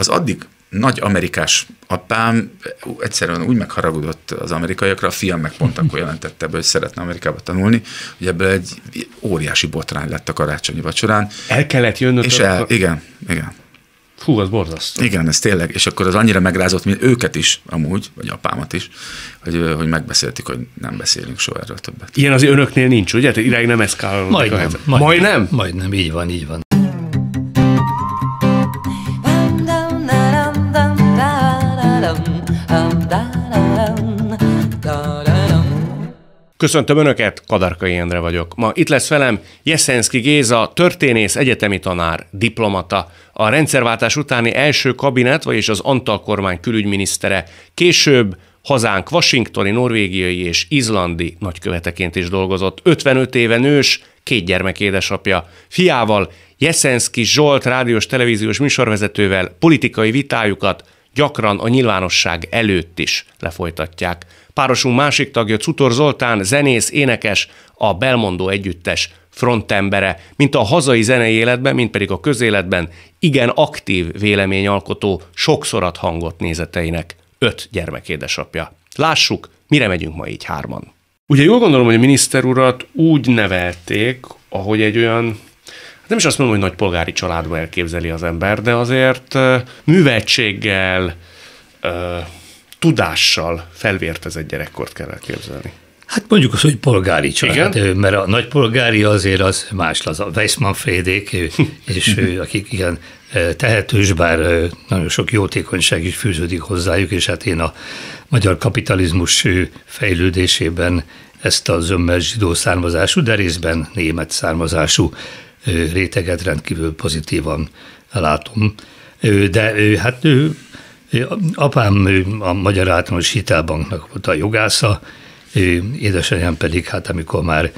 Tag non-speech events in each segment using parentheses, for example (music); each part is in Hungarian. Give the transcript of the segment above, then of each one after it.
az addig nagy amerikás apám egyszerűen úgy megharagudott az amerikaiakra, a fiam meg pont akkor jelentette be, hogy szeretne Amerikába tanulni, hogy ebből egy óriási botrány lett a karácsonyi vacsorán. El kellett jönnöd? És el, igen, igen. Fú, az borzasztó. Igen, ez tényleg, és akkor az annyira megrázott, mint őket is, amúgy, vagy apámat is, hogy, hogy megbeszéltük, hogy nem beszélünk soha erről többet. Ilyen az önöknél nincs, ugye? Te irány nem eszkálódik Majdnem, a majdnem. Majdnem? Majdnem, így van, így van. Köszöntöm Önöket, Kadarkai Endre vagyok. Ma itt lesz velem Jeszenszki Géza, történész, egyetemi tanár, diplomata, a rendszerváltás utáni első kabinet, vagyis az Antal kormány külügyminisztere, később hazánk washingtoni, norvégiai és izlandi nagyköveteként is dolgozott. 55 éve nős, két gyermek édesapja. Fiával, Jeszenszki Zsolt rádiós televíziós műsorvezetővel politikai vitájukat gyakran a nyilvánosság előtt is lefolytatják. Párosunk másik tagja Cutor Zoltán, zenész, énekes, a Belmondó együttes frontembere, mint a hazai zenei életben, mint pedig a közéletben igen aktív véleményalkotó, sokszor ad hangot nézeteinek, öt gyermek édesapja. Lássuk, mire megyünk ma így hárman. Ugye jól gondolom, hogy a miniszter urat úgy nevelték, ahogy egy olyan hát nem is azt mondom, hogy nagy polgári családba elképzeli az ember, de azért ö, tudással felvértezett gyerekkort kell elképzelni. Hát mondjuk az, hogy polgári család, Igen? mert a nagypolgári azért az más, az a Weissmann fédék, és ő, akik igen tehetős, bár nagyon sok jótékonyság is fűződik hozzájuk, és hát én a magyar kapitalizmus fejlődésében ezt a zömmel zsidó származású, de részben német származású réteget rendkívül pozitívan látom. De hát ő Apám a Magyar Általános Hitelbanknak volt a jogásza, édesanyám pedig, hát amikor már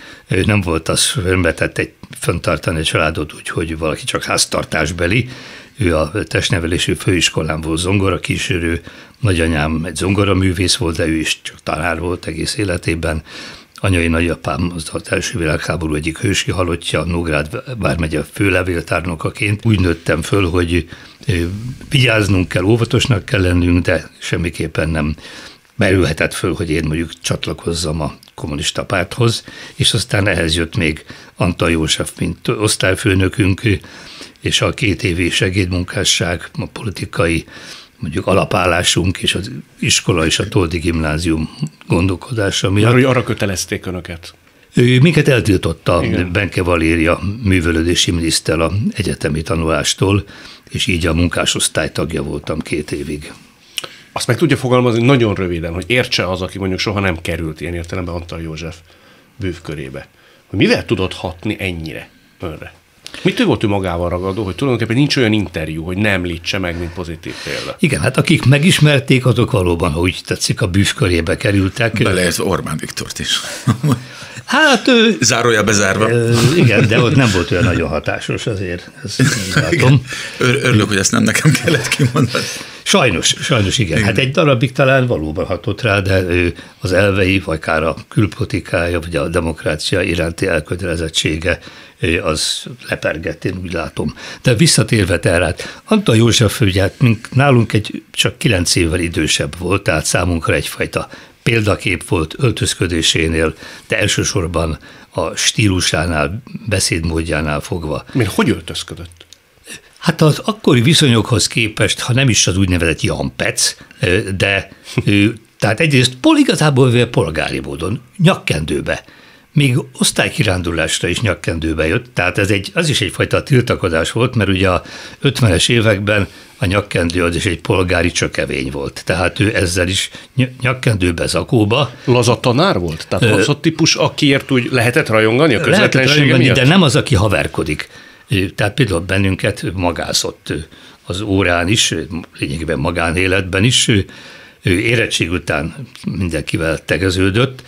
nem volt az, fönvetett egy föntartani egy családot úgy, hogy valaki csak háztartásbeli, ő a testnevelési főiskolán volt zongora kísérő, nagyanyám egy zongora művész volt, de ő is csak tanár volt egész életében. Anyai nagyapám az az első világháború egyik hősi halottja, Nógrád vármegye főlevéltárnokaként. Úgy nőttem föl, hogy vigyáznunk kell, óvatosnak kell lennünk, de semmiképpen nem merülhetett föl, hogy én mondjuk csatlakozzam a kommunista párthoz, és aztán ehhez jött még Antal József, mint osztályfőnökünk, és a két évi segédmunkásság, a politikai mondjuk alapállásunk és az iskola és a Toldi gimnázium gondolkodása miatt. Már hogy arra kötelezték önöket? Ő minket eltiltotta Igen. Benke Valéria művelődési miniszter a egyetemi tanulástól, és így a munkásosztály tagja voltam két évig. Azt meg tudja fogalmazni nagyon röviden, hogy értse az, aki mondjuk soha nem került ilyen értelemben Antal József bűvkörébe. Hogy mivel tudott hatni ennyire önre? Mitől volt ő magával ragadó, hogy tulajdonképpen nincs olyan interjú, hogy nem említse meg, mint pozitív példa? Igen, hát akik megismerték, azok valóban, ha úgy tetszik, a bűvkörébe kerültek. Bele ez Orbán Viktort is. (laughs) Hát ő... Zárója bezárva. Igen, de ott nem volt olyan nagyon hatásos azért. Ezt (laughs) látom. Örülök, hogy ezt nem nekem kellett kimondani. Sajnos, sajnos igen. igen. Hát egy darabig talán valóban hatott rá, de ő az elvei, vagy akár a külpolitikája, vagy a demokrácia iránti elkötelezettsége az lepergett, én úgy látom. De visszatérve tehát, Antal József, ugye hát nálunk egy csak kilenc évvel idősebb volt, tehát számunkra egyfajta példakép volt öltözködésénél, de elsősorban a stílusánál, beszédmódjánál fogva. Miért hogy öltözködött? Hát az akkori viszonyokhoz képest, ha nem is az úgynevezett Jampec, de tehát egyrészt pol, igazából polgári módon, nyakkendőbe még osztálykirándulásra is nyakkendőbe jött, tehát ez egy, az is egyfajta tiltakozás volt, mert ugye a 50-es években a nyakkendő az is egy polgári csökevény volt, tehát ő ezzel is nyakkendőbe, zakóba. Laza tanár volt? Tehát laza típus, akiért úgy lehetett rajongani a közvetlensége rajongani, miatt? de nem az, aki haverkodik. Tehát például bennünket magázott az órán is, lényegében magánéletben is, ő érettség után mindenkivel tegeződött,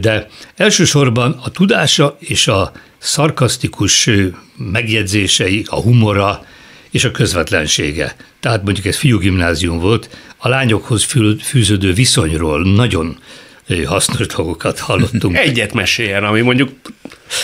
de elsősorban a tudása és a szarkasztikus megjegyzései, a humora és a közvetlensége. Tehát mondjuk ez fiúgimnázium volt, a lányokhoz fűződő viszonyról nagyon hasznos dolgokat hallottunk. Egyet meséljen, ami mondjuk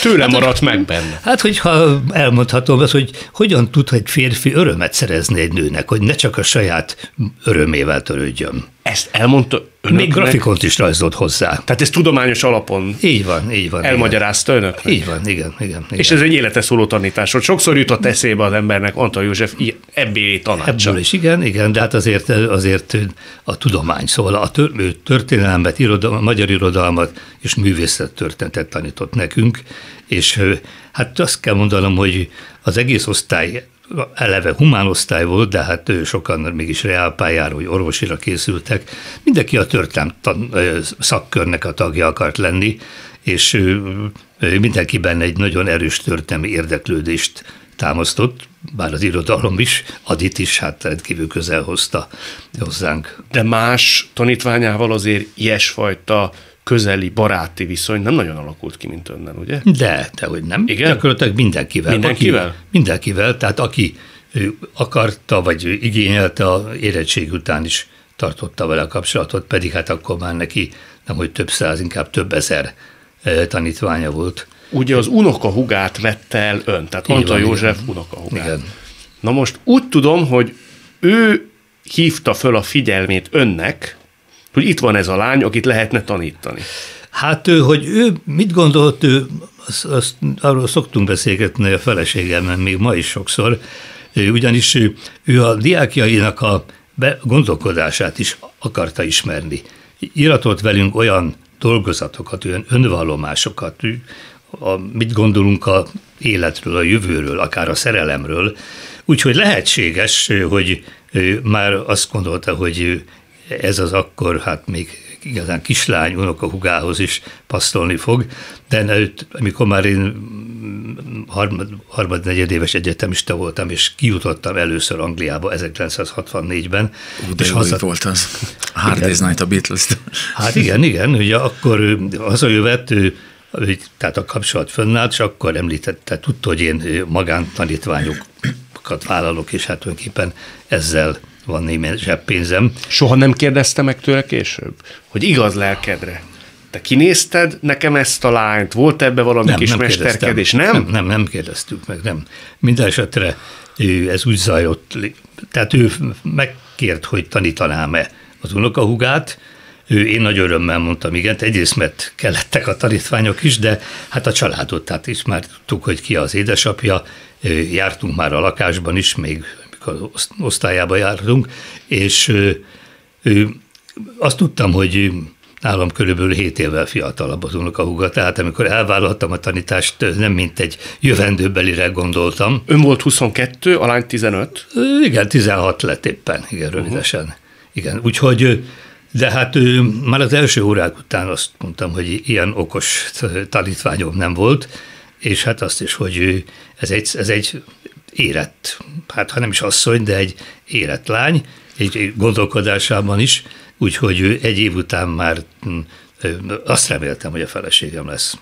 tőle hát, maradt meg benne. Hát, hogyha elmondhatom az, hogy hogyan tud egy férfi örömet szerezni egy nőnek, hogy ne csak a saját örömével törődjön. Ezt elmondta önöknek? Még grafikont is rajzolt hozzá. Tehát ez tudományos alapon Így van, így van. elmagyarázta önöknek? Így van, igen, igen. igen. És ez egy élete szóló tanítás volt. Sokszor jutott eszébe az embernek Antal József ebbéli tanácsa. Ebből is, igen, igen, de hát azért, azért a tudomány, szóval a történelmet, irodalmat, magyar irodalmat és művészettörténetet tanított nekünk, és hát azt kell mondanom, hogy az egész osztály eleve humán osztály volt, de hát sokan mégis reálpályára, hogy orvosira készültek. Mindenki a történelm szakkörnek a tagja akart lenni, és mindenkiben egy nagyon erős történelmi érdeklődést támasztott, bár az irodalom is, Adit is hát rendkívül közel hozta hozzánk. De más tanítványával azért ilyesfajta közeli, baráti viszony nem nagyon alakult ki, mint önnel, ugye? De, de hogy nem. Igen? Gyakorlatilag mindenkivel. Mindenkivel? Aki, mindenkivel, tehát aki akarta, vagy igényelte a érettség után is tartotta vele a kapcsolatot, pedig hát akkor már neki nem hogy több száz, inkább több ezer tanítványa volt. Ugye az unokahugát vette el ön, tehát Antal József unokahugát. Igen. Na most úgy tudom, hogy ő hívta föl a figyelmét önnek, hogy itt van ez a lány, akit lehetne tanítani. Hát ő, hogy ő mit gondolt, ő, azt, azt, arról szoktunk beszélgetni a feleségemmel még ma is sokszor, ugyanis ő, ő a diákjainak a gondolkodását is akarta ismerni. Iratott velünk olyan dolgozatokat, olyan önvallomásokat, a, mit gondolunk a életről, a jövőről, akár a szerelemről, úgyhogy lehetséges, hogy már azt gondolta, hogy ez az akkor hát még igazán kislány unokahugához is passzolni fog, de amikor már én harmad, harmad negyedéves egyetemista voltam, és kijutottam először Angliába 1964-ben. Ú, de és haza... volt az. Hard Day's Night a beatles Hát igen, igen, ugye akkor hazajövet, tehát a kapcsolat fönnállt, és akkor említette, tudta, hogy én magántanítványokat vállalok, és hát tulajdonképpen ezzel van némi zseppénzem. Soha nem kérdezte meg tőle később, hogy igaz lelkedre? Te kinézted nekem ezt a lányt? Volt ebbe valami nem, kis nem mesterkedés? Nem? nem? Nem, nem kérdeztük meg, nem. Minden esetre ez úgy zajlott, tehát ő megkért, hogy tanítanám-e az unokahugát, ő, én nagy örömmel mondtam igen, egyrészt mert kellettek a tanítványok is, de hát a családot, tehát is már tudtuk, hogy ki az édesapja, jártunk már a lakásban is, még amikor osztályába jártunk, és ő, azt tudtam, hogy nálam körülbelül 7 évvel fiatalabb az unokahúga, tehát amikor elvállaltam a tanítást, nem mint egy jövendőbelire gondoltam. Ön volt 22, a lány 15? Igen, 16 lett éppen, igen, rövidesen. Uh-huh. Igen, úgyhogy de hát már az első órák után azt mondtam, hogy ilyen okos tanítványom nem volt, és hát azt is, hogy ez egy, ez egy érett, hát ha nem is asszony, de egy érett lány, egy gondolkodásában is, úgyhogy ő egy év után már hm, azt reméltem, hogy a feleségem lesz.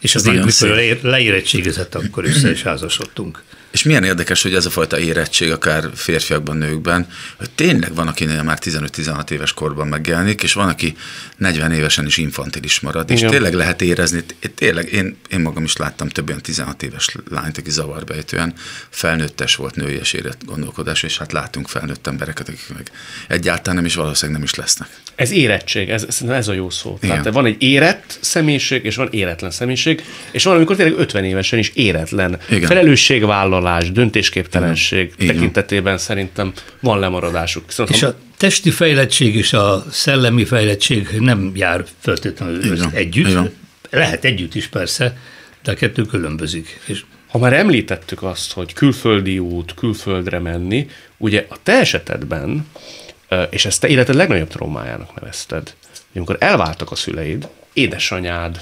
És az amikor leérettségizett, akkor össze is házasodtunk. És milyen érdekes, hogy ez a fajta érettség, akár férfiakban, nőkben, hogy tényleg van, akinél már 15-16 éves korban megjelenik, és van, aki 40 évesen is infantilis marad, és Igen. tényleg lehet érezni, tényleg én, én magam is láttam több olyan 16 éves lányt, aki zavarbejtően felnőttes volt nőies élet gondolkodás, és hát látunk felnőtt embereket, akik meg egyáltalán nem is valószínűleg nem is lesznek. Ez érettség, ez, ez a jó szó. Igen. Tehát van egy érett személyiség, és van éretlen személyiség, és van, amikor tényleg 50 évesen is éretlen. Igen. Felelősségvállalás ellenállás, döntésképtelenség Igen. tekintetében szerintem van lemaradásuk. Viszont és a testi fejlettség és a szellemi fejlettség nem jár feltétlenül Igen. együtt. Igen. Lehet együtt is persze, de a kettő különbözik. És ha már említettük azt, hogy külföldi út, külföldre menni, ugye a te esetedben, és ezt te életed legnagyobb traumájának nevezted, amikor elváltak a szüleid, édesanyád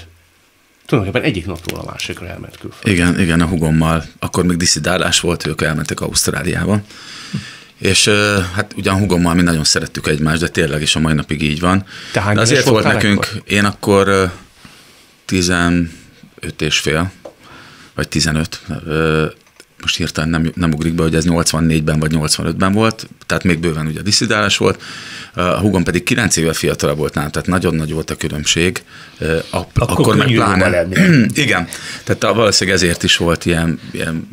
tulajdonképpen egyik napról a másikra elment külföldre. Igen, igen, a hugommal. Akkor még diszidálás volt, ők elmentek Ausztráliába. És hát ugyan hugommal mi nagyon szerettük egymást, de tényleg is a mai napig így van. Te hány azért volt nekünk, ekkor? én akkor 15 és fél, vagy 15, most hirtelen nem, nem ugrik be, hogy ez 84-ben vagy 85-ben volt, tehát még bőven ugye diszidálás volt. A hugom pedig 9 éve fiatalabb volt nálam, tehát nagyon nagy volt a különbség. A, akkor, akkor meg pláne. (clears throat) Igen, tehát valószínűleg ezért is volt ilyen, ilyen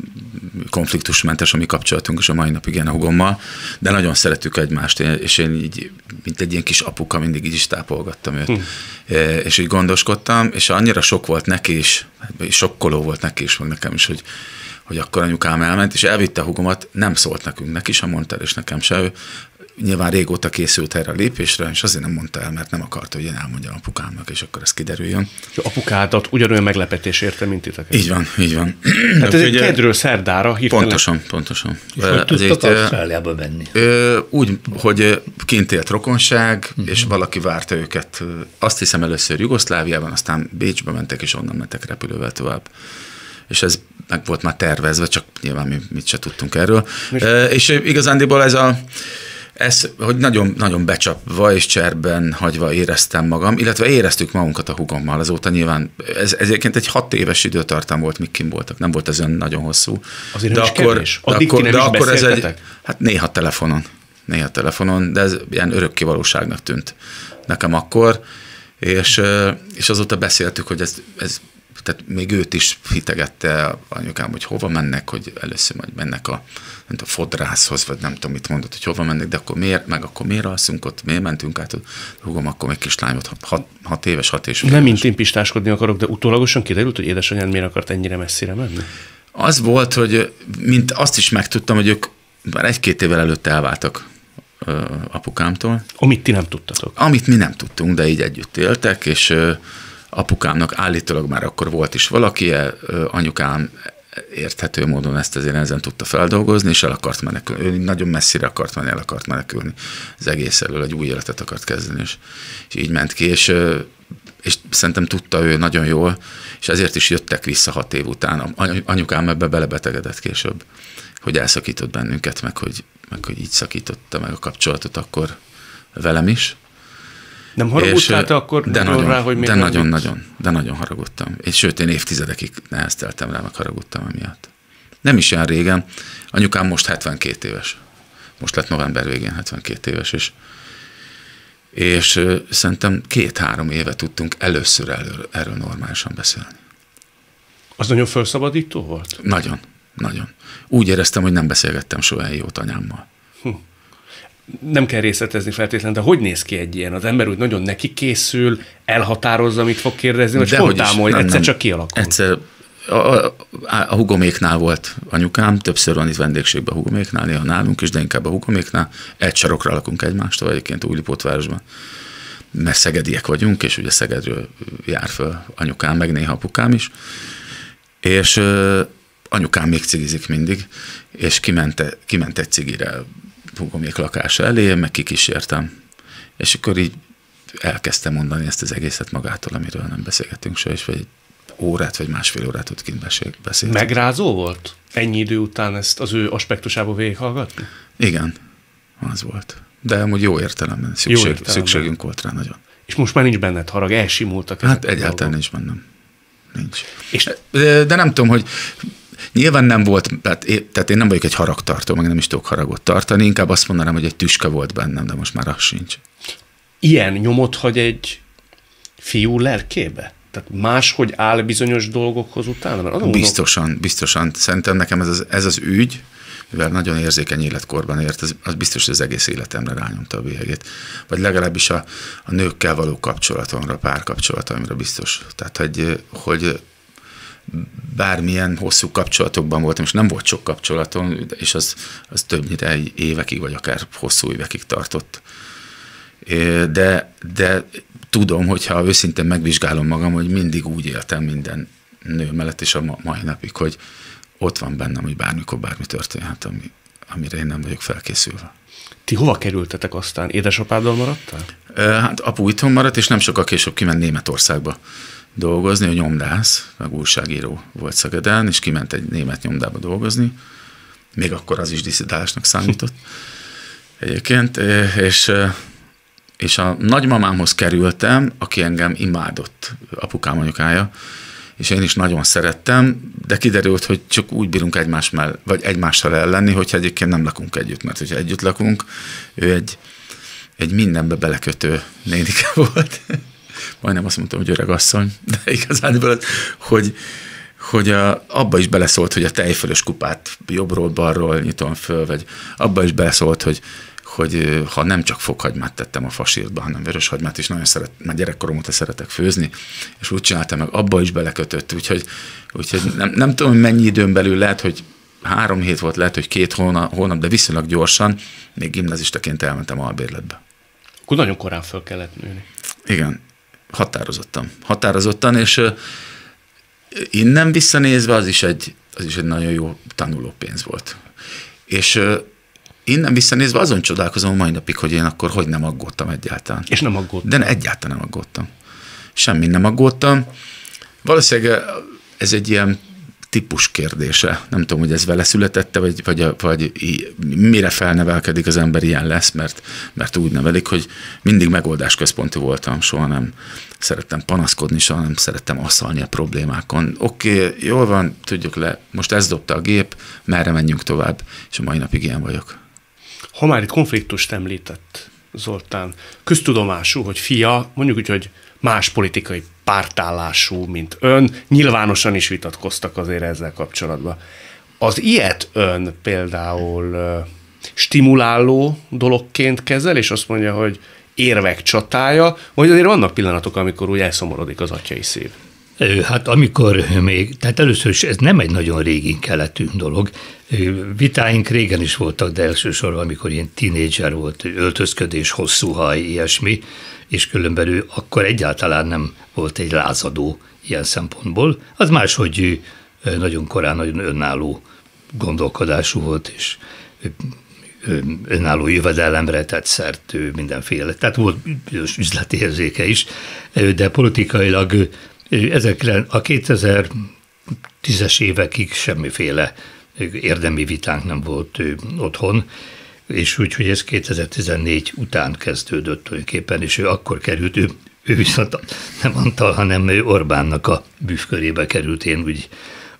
konfliktusmentes a mi kapcsolatunk is a mai napig ilyen a hugommal, de nagyon szeretük egymást, és én így, mint egy ilyen kis apuka, mindig így is tápolgattam őt, hm. és így gondoskodtam, és annyira sok volt neki is, hát sokkoló volt neki is, meg nekem is, hogy hogy akkor anyukám elment, és elvitte a hugomat, nem szólt nekünk, neki sem mondta el, és nekem se. Ő nyilván régóta készült erre a lépésre, és azért nem mondta el, mert nem akarta, hogy én elmondjam apukámnak, és akkor ez kiderüljön. És apukádat ugyanolyan meglepetés érte, mint titeket. Így van, így van. Tehát (clears throat) ez egy kedről szerdára hirtelen. Pontosan, pontosan. És hogy tudtak Ausztráliába menni? Úgy, hogy kint élt rokonság, uh-huh. és valaki várta őket. Azt hiszem először Jugoszláviában, aztán Bécsbe mentek, és onnan mentek repülővel tovább és ez meg volt már tervezve, csak nyilván mi mit se tudtunk erről. És, és igazándiból ez a ez, hogy nagyon, nagyon becsapva és cserben hagyva éreztem magam, illetve éreztük magunkat a hugommal azóta nyilván. Ez, ez egyébként egy hat éves időtartam volt, mik kim voltak, nem volt ez olyan nagyon hosszú. Azért de akkor, kevés. de akkor, de akkor ez egy, hát néha telefonon, néha telefonon, de ez ilyen örökké valóságnak tűnt nekem akkor, és, és azóta beszéltük, hogy ez, ez tehát még őt is hitegette anyukám, hogy hova mennek, hogy először majd mennek a, a fodrászhoz, vagy nem tudom, mit mondott, hogy hova mennek, de akkor miért, meg akkor miért alszunk ott, miért mentünk át, húgom, akkor még kislányot, hat, hat éves, hat és Nem mint én pistáskodni akarok, de utólagosan kiderült, hogy édesanyád miért akart ennyire messzire menni? Az volt, hogy mint azt is megtudtam, hogy ők már egy-két évvel előtt elváltak apukámtól. Amit ti nem tudtatok? Amit mi nem tudtunk, de így együtt éltek, és apukámnak állítólag már akkor volt is valaki, anyukám érthető módon ezt azért ezen tudta feldolgozni, és el akart menekülni. Ő nagyon messzire akart menni, el akart menekülni az egész elől, egy új életet akart kezdeni, és, és így ment ki, és, és szerintem tudta ő nagyon jól, és ezért is jöttek vissza hat év után. Anyukám ebbe belebetegedett később, hogy elszakított bennünket, meg hogy, meg hogy így szakította meg a kapcsolatot akkor velem is, nem haragudtál te akkor de nagyon, rá, hogy De nagyon-nagyon, de nagyon haragudtam. És sőt, én évtizedekig nehezteltem rá, meg haragudtam emiatt. Nem is olyan régen. Anyukám most 72 éves. Most lett november végén 72 éves, és, és szerintem két-három éve tudtunk először erről, erről normálisan beszélni. Az nagyon felszabadító volt? Nagyon, nagyon. Úgy éreztem, hogy nem beszélgettem soha jót anyámmal. Hm nem kell részletezni feltétlenül, de hogy néz ki egy ilyen? Az ember úgy nagyon neki készül, elhatározza, mit fog kérdezni, vagy spontán, hogy egyszer nem, csak kialakul? Egyszer a, a, a hugoméknál volt anyukám, többször van itt vendégségben a hugoméknál, néha nálunk is, de inkább a hugoméknál. Egy sarokra lakunk egymástól, egyébként Újlipótvárosban. Mert szegediek vagyunk, és ugye Szegedről jár föl anyukám, meg néha apukám is. És anyukám még cigizik mindig, és kiment, kiment egy cigire hugomék lakása elé, meg kikísértem. És akkor így elkezdtem mondani ezt az egészet magától, amiről nem beszélgettünk se, és vagy egy órát, vagy másfél órát ott kint beszélni. Megrázó volt ennyi idő után ezt az ő aspektusából végighallgatni? Igen, az volt. De amúgy jó értelemben, szükség, jó értelemben. szükségünk volt rá nagyon. És most már nincs benned harag, elsimultak Hát egyáltalán nincs bennem. Nincs. És de, de nem tudom, hogy Nyilván nem volt, tehát én, tehát én nem vagyok egy haragtartó, meg nem is tudok haragot tartani, inkább azt mondanám, hogy egy tüske volt bennem, de most már az sincs. Ilyen nyomot hagy egy fiú lelkébe? Tehát máshogy áll bizonyos dolgokhoz utána? Mert biztosan, gondolom... biztosan. Szerintem nekem ez az, ez az ügy, mivel nagyon érzékeny életkorban ért, az, az biztos, hogy az egész életemre rányomta a bélyegét. Vagy legalábbis a, a nőkkel való kapcsolatomra, párkapcsolatomra biztos. Tehát, hogy, hogy bármilyen hosszú kapcsolatokban voltam, és nem volt sok kapcsolatom, és az, az többnyire évekig, vagy akár hosszú évekig tartott. De, de tudom, hogyha őszintén megvizsgálom magam, hogy mindig úgy éltem minden nő mellett, és a mai napig, hogy ott van bennem, hogy bármikor bármi történhet, ami, amire én nem vagyok felkészülve. Ti hova kerültetek aztán? Édesapáddal maradtál? Hát apu itthon maradt, és nem sokkal később kiment Németországba dolgozni, ő nyomdász, meg újságíró volt Szegeden, és kiment egy német nyomdába dolgozni. Még akkor az is diszidálásnak számított (laughs) egyébként, és, és a nagymamámhoz kerültem, aki engem imádott, apukám anyukája, és én is nagyon szerettem, de kiderült, hogy csak úgy bírunk egymás mell, vagy egymással ellenni, hogyha egyébként nem lakunk együtt, mert hogyha együtt lakunk, ő egy, egy mindenbe belekötő nénike (laughs) volt. Majdnem azt mondtam, hogy öreg asszony, (laughs) de igazán, hogy, hogy a, abba is beleszólt, hogy a tejfölös kupát jobbról, balról nyitom föl, vagy abba is beleszólt, hogy, hogy ha nem csak fokhagymát tettem a fasírtba, hanem vöröshagymát is nagyon szeret, mert gyerekkorom óta szeretek főzni, és úgy csináltam meg, abba is belekötött, úgyhogy, úgyhogy nem, nem tudom, hogy mennyi időn belül lehet, hogy három hét volt, lehet, hogy két hónap, hónap de viszonylag gyorsan, még gimnazistaként elmentem albérletbe. Akkor nagyon korán föl kellett nőni. Igen, határozottan. Határozottan, és innen visszanézve az is egy, az is egy nagyon jó tanuló pénz volt. És innen visszanézve azon csodálkozom mai napig, hogy én akkor hogy nem aggódtam egyáltalán. És nem aggódtam? De egyáltalán nem aggódtam. Semmi nem aggódtam. Valószínűleg ez egy ilyen típus kérdése. Nem tudom, hogy ez vele születette, vagy, vagy, vagy mire felnevelkedik az ember ilyen lesz, mert, mert úgy nevelik, hogy mindig központú voltam, soha nem szerettem panaszkodni, soha nem szerettem asszalni a problémákon. Oké, okay, jól van, tudjuk le, most ez dobta a gép, merre menjünk tovább, és a mai napig ilyen vagyok. Ha már itt konfliktust említett Zoltán, köztudomású, hogy fia, mondjuk úgy, hogy más politikai pártállású, mint ön, nyilvánosan is vitatkoztak azért ezzel kapcsolatban. Az ilyet ön például stimuláló dologként kezel, és azt mondja, hogy érvek csatája, vagy azért vannak pillanatok, amikor úgy elszomorodik az atyai szív? Hát amikor még, tehát először is ez nem egy nagyon régi keletű dolog. Vitáink régen is voltak, de elsősorban, amikor ilyen tínédzser volt, öltözködés, hosszú haj, ilyesmi, és különben ő akkor egyáltalán nem volt egy lázadó ilyen szempontból. Az máshogy nagyon korán nagyon önálló gondolkodású volt, és önálló jövedelemre tett szert mindenféle. Tehát volt üzleti érzéke is, de politikailag ezekre a 2010-es évekig semmiféle érdemi vitánk nem volt otthon, és úgy, hogy ez 2014 után kezdődött tulajdonképpen, és ő akkor került, ő, ő viszont nem Antal, hanem ő Orbánnak a bűvkörébe került, én úgy,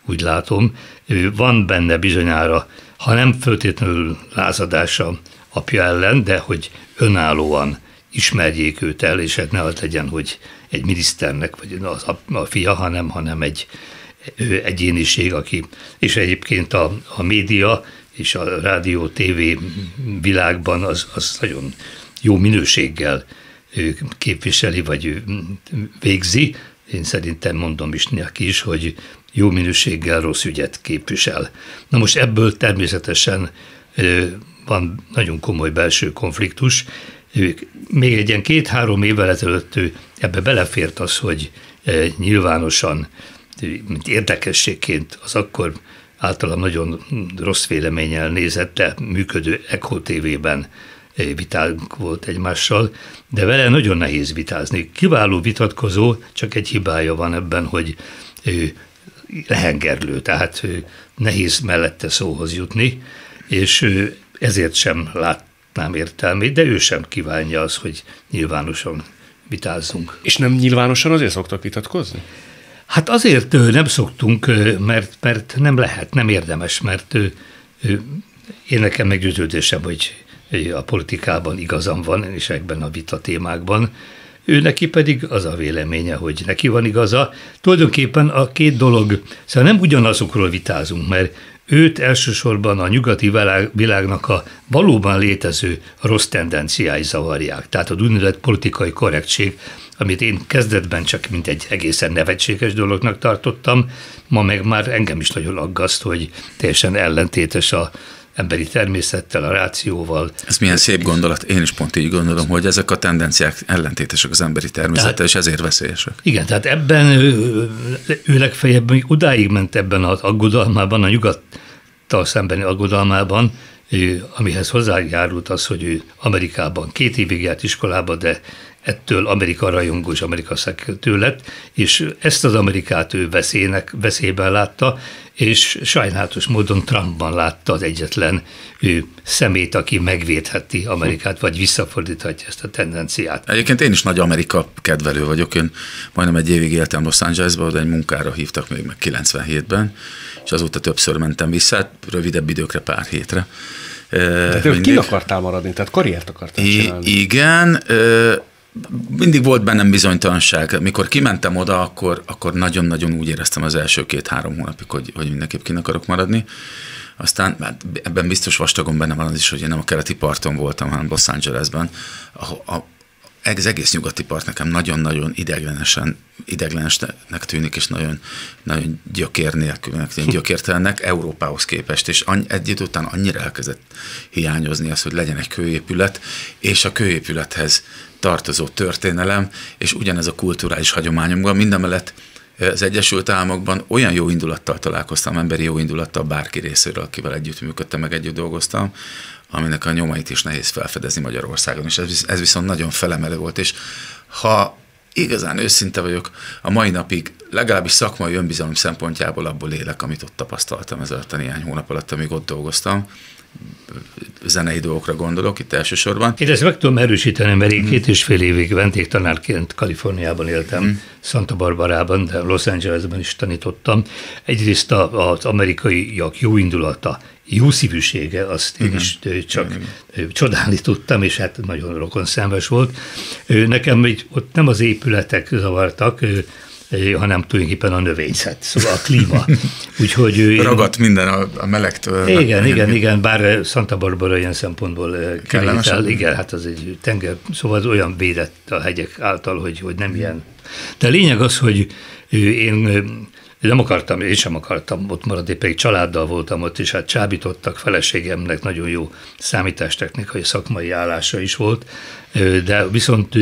úgy látom. Ő van benne bizonyára, ha nem föltétlenül lázadása apja ellen, de hogy önállóan ismerjék őt el, és hát ne az legyen, hogy egy miniszternek vagy az a, a fia, hanem, hanem egy ő egyéniség, aki, és egyébként a, a média és a rádió, TV világban az, az nagyon jó minőséggel képviseli, vagy végzi. Én szerintem mondom is neki is, hogy jó minőséggel rossz ügyet képvisel. Na most ebből természetesen van nagyon komoly belső konfliktus. Még egy ilyen két-három évvel ezelőtt ebbe belefért az, hogy nyilvánosan, mint érdekességként az akkor általam nagyon rossz véleménnyel nézett, működő Echo TV-ben vitánk volt egymással, de vele nagyon nehéz vitázni. Kiváló vitatkozó, csak egy hibája van ebben, hogy ő lehengerlő, tehát ő nehéz mellette szóhoz jutni, és ezért sem látnám értelmét, de ő sem kívánja az, hogy nyilvánosan vitázzunk. És nem nyilvánosan azért szoktak vitatkozni? Hát azért nem szoktunk, mert, mert nem lehet, nem érdemes, mert én nekem meggyőződésem, hogy a politikában igazam van, és ebben a vita témákban, ő neki pedig az a véleménye, hogy neki van igaza. Tulajdonképpen a két dolog, szóval nem ugyanazokról vitázunk, mert őt elsősorban a nyugati világnak a valóban létező rossz tendenciái zavarják. Tehát a úgynevezett politikai korrektség, amit én kezdetben csak mint egy egészen nevetséges dolognak tartottam, ma meg már engem is nagyon aggaszt, hogy teljesen ellentétes a emberi természettel, a rációval. Ez milyen szép gondolat. Én is pont így gondolom, hogy ezek a tendenciák ellentétesek az emberi természettel, tehát, és ezért veszélyesek. Igen, tehát ebben ő, ő legfeljebb még odáig ment ebben az aggodalmában, a nyugattal szembeni aggodalmában, amihez hozzájárult az, hogy ő Amerikában két évig járt iskolába, de ettől Amerika rajongós, Amerika szakértő lett, és ezt az Amerikát ő veszélynek, veszélyben látta, és sajnálatos módon Trumpban látta az egyetlen ő szemét, aki megvédheti Amerikát, vagy visszafordíthatja ezt a tendenciát. Egyébként én is nagy Amerika kedvelő vagyok. Én majdnem egy évig éltem Los Angelesben, oda egy munkára hívtak még meg 97-ben, és azóta többször mentem vissza, rövidebb időkre, pár hétre. Tehát mindig. ki akartál maradni? Tehát karriert akartál csinálni? I- igen, mindig volt bennem bizonytalanság. Mikor kimentem oda, akkor, akkor nagyon-nagyon úgy éreztem az első két-három hónapig, hogy, hogy mindenképp kin akarok maradni. Aztán hát ebben biztos vastagon benne van az is, hogy én nem a keleti parton voltam, hanem Los Angelesben, ahol a, az egész nyugati part nekem nagyon-nagyon ideglenesen, ideglenesnek tűnik, és nagyon, nagyon gyökér nélkülnek, gyökértelennek Európához képest, és annyi, egy idő után annyira elkezdett hiányozni az, hogy legyen egy kőépület, és a kőépülethez tartozó történelem, és ugyanez a kulturális hagyományomban, mindemellett az Egyesült Államokban olyan jó indulattal találkoztam, emberi jó indulattal bárki részéről, akivel együtt működtem, meg együtt dolgoztam, aminek a nyomait is nehéz felfedezni Magyarországon, és ez, ez viszont nagyon felemelő volt, és ha igazán őszinte vagyok, a mai napig legalábbis szakmai önbizalom szempontjából abból élek, amit ott tapasztaltam ez alatt a néhány hónap alatt, amíg ott dolgoztam, zenei dolgokra gondolok itt elsősorban. Én ezt meg tudom erősíteni, mert én mm. két és fél évig vendégtanárként Kaliforniában éltem, mm. Santa Barbarában, de Los Angelesben is tanítottam. Egyrészt az amerikaiak jó indulata, jó szívűsége, azt én is csak Igen. csodálni tudtam, és hát nagyon rokon szemes volt. Nekem ott nem az épületek zavartak, hanem tulajdonképpen a növényzet, szóval a klíma. (laughs) Úgyhogy Ragadt minden a, a melegtől. Igen, igen, igen, bár Santa Barbara ilyen szempontból kivétel, igen, hát az egy tenger, szóval az olyan védett a hegyek által, hogy, hogy nem ilyen. De a lényeg az, hogy én nem akartam, én sem akartam ott maradni, pedig családdal voltam ott, és hát csábítottak, feleségemnek nagyon jó számítástechnikai szakmai állása is volt, de viszont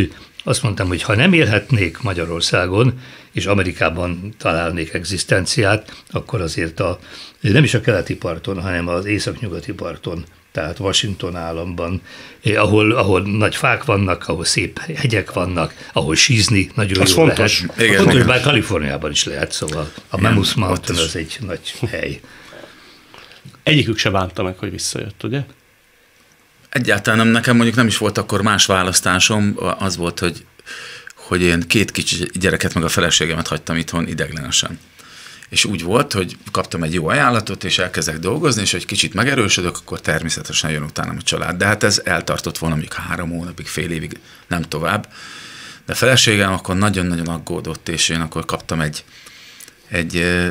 azt mondtam, hogy ha nem élhetnék Magyarországon, és Amerikában találnék egzisztenciát, akkor azért a, nem is a keleti parton, hanem az északnyugati parton tehát Washington államban, eh, ahol, ahol nagy fák vannak, ahol szép hegyek vannak, ahol sízni nagyon az jó fontos. lehet. Igen, fontos, igen. bár Kaliforniában is lehet, szóval a Mammoth Mountain az egy nagy hely. Egyikük se bánta meg, hogy visszajött, ugye? Egyáltalán nem, nekem mondjuk nem is volt akkor más választásom, az volt, hogy, hogy én két kicsi gyereket meg a feleségemet hagytam itthon ideglenesen. És úgy volt, hogy kaptam egy jó ajánlatot, és elkezdek dolgozni, és hogy kicsit megerősödök, akkor természetesen jön utánam a család. De hát ez eltartott volna még három hónapig, fél évig, nem tovább. De a feleségem akkor nagyon-nagyon aggódott, és én akkor kaptam egy, egy,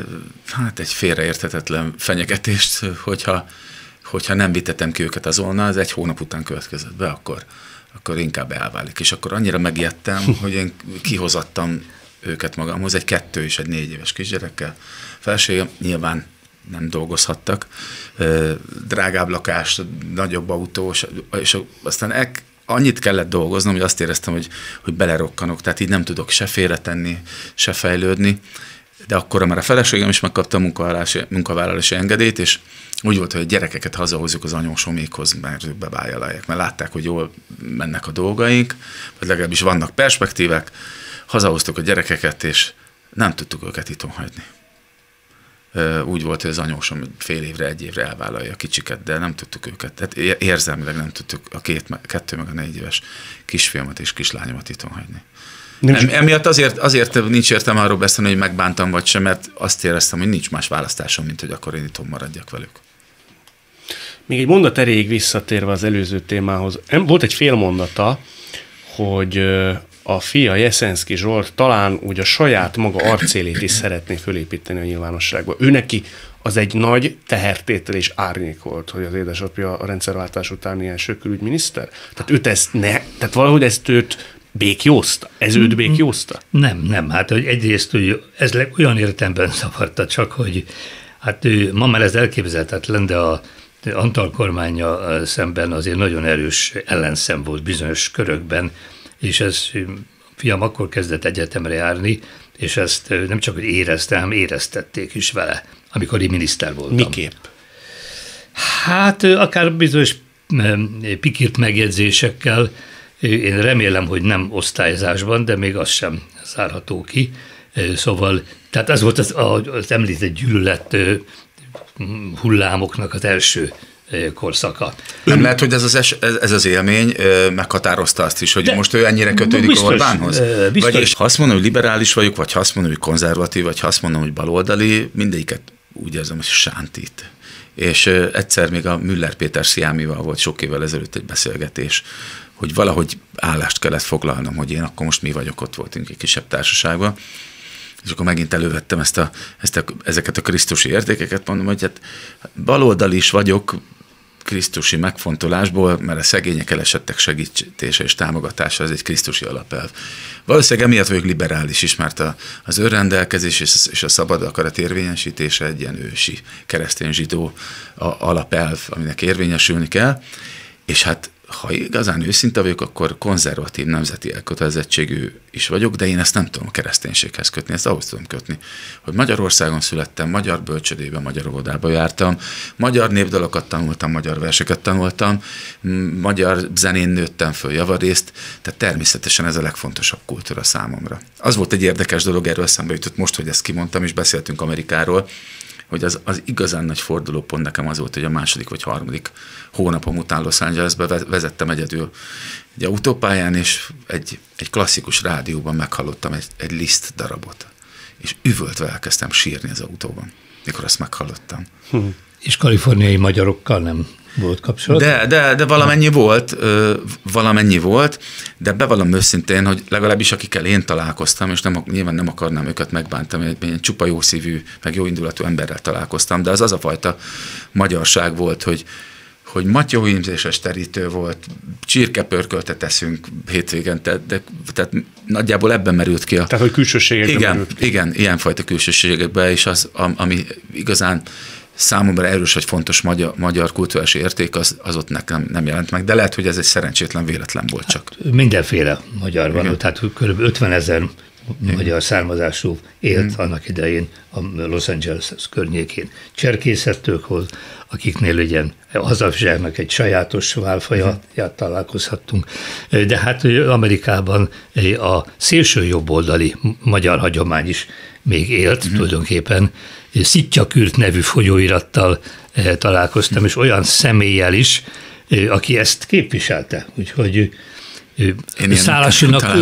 hát egy félreérthetetlen fenyegetést, hogyha hogyha nem vitetem ki őket azonnal, az egy hónap után következett be, akkor, akkor inkább elválik. És akkor annyira megijedtem, (laughs) hogy én kihozattam őket magamhoz, egy kettő és egy négy éves kisgyerekkel. Felségem nyilván nem dolgozhattak, drágább lakás, nagyobb autó, és aztán el, annyit kellett dolgoznom, hogy azt éreztem, hogy, hogy belerokkanok, tehát így nem tudok se félretenni, se fejlődni, de akkor már a feleségem is megkapta a munkavállalási, munkavállalási engedélyt, és úgy volt, hogy a gyerekeket hazahozzuk az anyósomékhoz, mert ők bebájalálják, mert látták, hogy jól mennek a dolgaink, vagy legalábbis vannak perspektívek, hazahoztuk a gyerekeket, és nem tudtuk őket itthon hagyni. Úgy volt, hogy az anyósom fél évre, egy évre elvállalja a kicsiket, de nem tudtuk őket. Tehát érzelmileg nem tudtuk a két, kettő meg a négy éves kisfiamat és kislányomat itthon hagyni. Nem, emiatt azért, azért nincs értem arról beszélni, hogy megbántam vagy sem, mert azt éreztem, hogy nincs más választásom, mint hogy akkor én itthon maradjak velük. Még egy mondat erejéig visszatérve az előző témához. Volt egy fél mondata, hogy a fia Jeszenszki Zsolt talán úgy a saját maga arcélét is szeretné fölépíteni a nyilvánosságba. Ő neki az egy nagy tehertétel és árnyék volt, hogy az édesapja a rendszerváltás utáni első külügyminiszter. Tehát őt ezt ne, tehát valahogy ezt őt békjózta? Ez őt békjózta? Nem, nem. Hát hogy egyrészt hogy ez olyan értelemben (laughs) zavarta csak, hogy hát ő, ma már ez elképzelhetetlen, de a Antal kormánya szemben azért nagyon erős ellenszem volt bizonyos körökben, és ez fiam akkor kezdett egyetemre járni, és ezt nem csak hogy érezte, hanem éreztették is vele, amikor én miniszter voltam. Miképp? Hát akár bizonyos pikírt megjegyzésekkel, Én remélem, hogy nem osztályzásban, de még az sem zárható ki. Szóval, tehát ez volt az, az említett gyűlölet hullámoknak az első korszaka. Nem lehet, hogy ez az, es, ez, ez az élmény meghatározta azt is, hogy De most ő ennyire kötődik biztos, Orbánhoz? Biztos. Vagy ha azt mondom, hogy liberális vagyok, vagy ha azt mondom, hogy konzervatív, vagy ha azt mondom, hogy baloldali, mindegyiket úgy érzem, hogy sántít. És egyszer még a Müller Péter Sziámival volt sok évvel ezelőtt egy beszélgetés, hogy valahogy állást kellett foglalnom, hogy én akkor most mi vagyok, ott voltunk egy kisebb társaságban, és akkor megint elővettem ezt a, ezt a, ezeket a krisztusi értékeket, mondom, hogy hát baloldal is vagyok, krisztusi megfontolásból, mert a szegények elesettek segítése és támogatása az egy krisztusi alapelv. Valószínűleg emiatt vagyok liberális is, mert a, az önrendelkezés és, és a szabad akarat érvényesítése egy ilyen ősi keresztény zsidó alapelv, aminek érvényesülni kell, és hát ha igazán őszinte vagyok, akkor konzervatív nemzeti elkötelezettségű is vagyok, de én ezt nem tudom a kereszténységhez kötni, ezt ahhoz tudom kötni, hogy Magyarországon születtem, magyar bölcsödébe, magyar óvodába jártam, magyar népdalokat tanultam, magyar verseket tanultam, magyar zenén nőttem föl javarészt, tehát természetesen ez a legfontosabb kultúra számomra. Az volt egy érdekes dolog, erről eszembe jutott most, hogy ezt kimondtam, és beszéltünk Amerikáról, hogy az, az igazán nagy fordulópont nekem az volt, hogy a második vagy harmadik hónapom után Los Angelesbe vezettem egyedül egy autópályán, és egy, egy klasszikus rádióban meghallottam egy, egy liszt darabot. És üvöltve elkezdtem sírni az autóban, mikor azt meghallottam. Hm. És kaliforniai magyarokkal nem volt kapcsolat? De, de, de valamennyi volt, valamennyi volt, de bevallom őszintén, hogy legalábbis akikkel én találkoztam, és nem, nyilván nem akarnám őket megbántani, egy, egy csupa jó szívű, meg jó indulatú emberrel találkoztam, de az az a fajta magyarság volt, hogy, hogy matyóhímzéses terítő volt, csirkepörköltet teszünk hétvégen, tehát, de, tehát nagyjából ebben merült ki a... Tehát, hogy külsőségekben igen, merült ki. Igen, ilyenfajta külsőségekben, és az, ami igazán számomra erős vagy fontos magyar, magyar kulturális érték, az, az ott nekem nem jelent meg, de lehet, hogy ez egy szerencsétlen véletlen volt csak. Hát, mindenféle magyar van, Igen. tehát kb. 50 ezer magyar származású élt mm. annak idején a Los Angeles környékén. Cserkészettőkhoz, akiknél ugye hazafzsernek egy sajátos válfaját találkozhattunk. De hát Amerikában a szélső jobboldali magyar hagyomány is még élt mm. tulajdonképpen, Szittyakürt nevű folyóirattal eh, találkoztam, és olyan személlyel is, eh, aki ezt képviselte. Úgyhogy eh, Szálasinak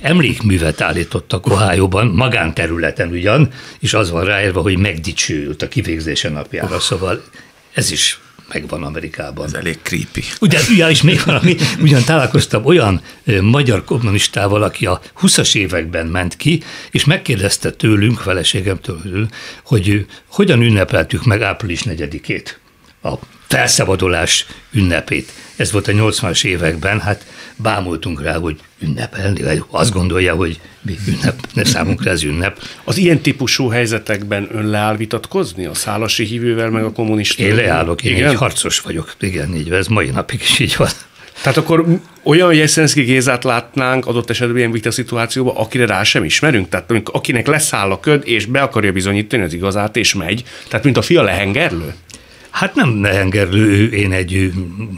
emlékművet állítottak Ohio-ban, magánterületen ugyan, és az van ráírva, hogy megdicsőült a kivégzése napjára, oh. szóval ez is megvan Amerikában. Ez elég creepy. Ugye, ugye is még valami, ugyan találkoztam olyan magyar kommunistával, aki a 20-as években ment ki, és megkérdezte tőlünk, feleségemtől, hogy hogyan ünnepeltük meg április 4-ét, a felszabadulás ünnepét. Ez volt a 80-as években, hát bámultunk rá, hogy ünnepelni, vagy azt gondolja, hogy mi ünnep, ne számunkra ez ünnep. Az ilyen típusú helyzetekben ön leáll vitatkozni a szálasi hívővel, meg a kommunistával? Én leállok, én igen? egy harcos vagyok, igen, így ez mai napig is így van. Tehát akkor olyan Jeszenszki Gézát látnánk adott esetben ilyen vita szituációban, akire rá sem ismerünk? Tehát akinek leszáll a köd, és be akarja bizonyítani az igazát, és megy? Tehát mint a fia lehengerlő? Hát nem lehengerlő, én egy,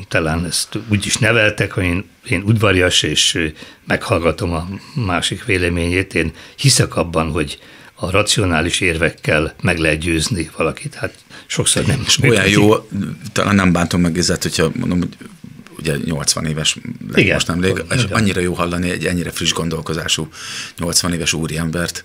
talán ezt úgy is neveltek, hogy én, én udvarias, és meghallgatom a másik véleményét. Én hiszek abban, hogy a racionális érvekkel meg lehet győzni valakit. Hát sokszor nem. És olyan jó, talán nem bántom meg ezzel, hogyha mondom, hogy ugye 80 éves Igen, most nemrég, és annyira jó hallani egy ennyire friss gondolkozású 80 éves úriembert,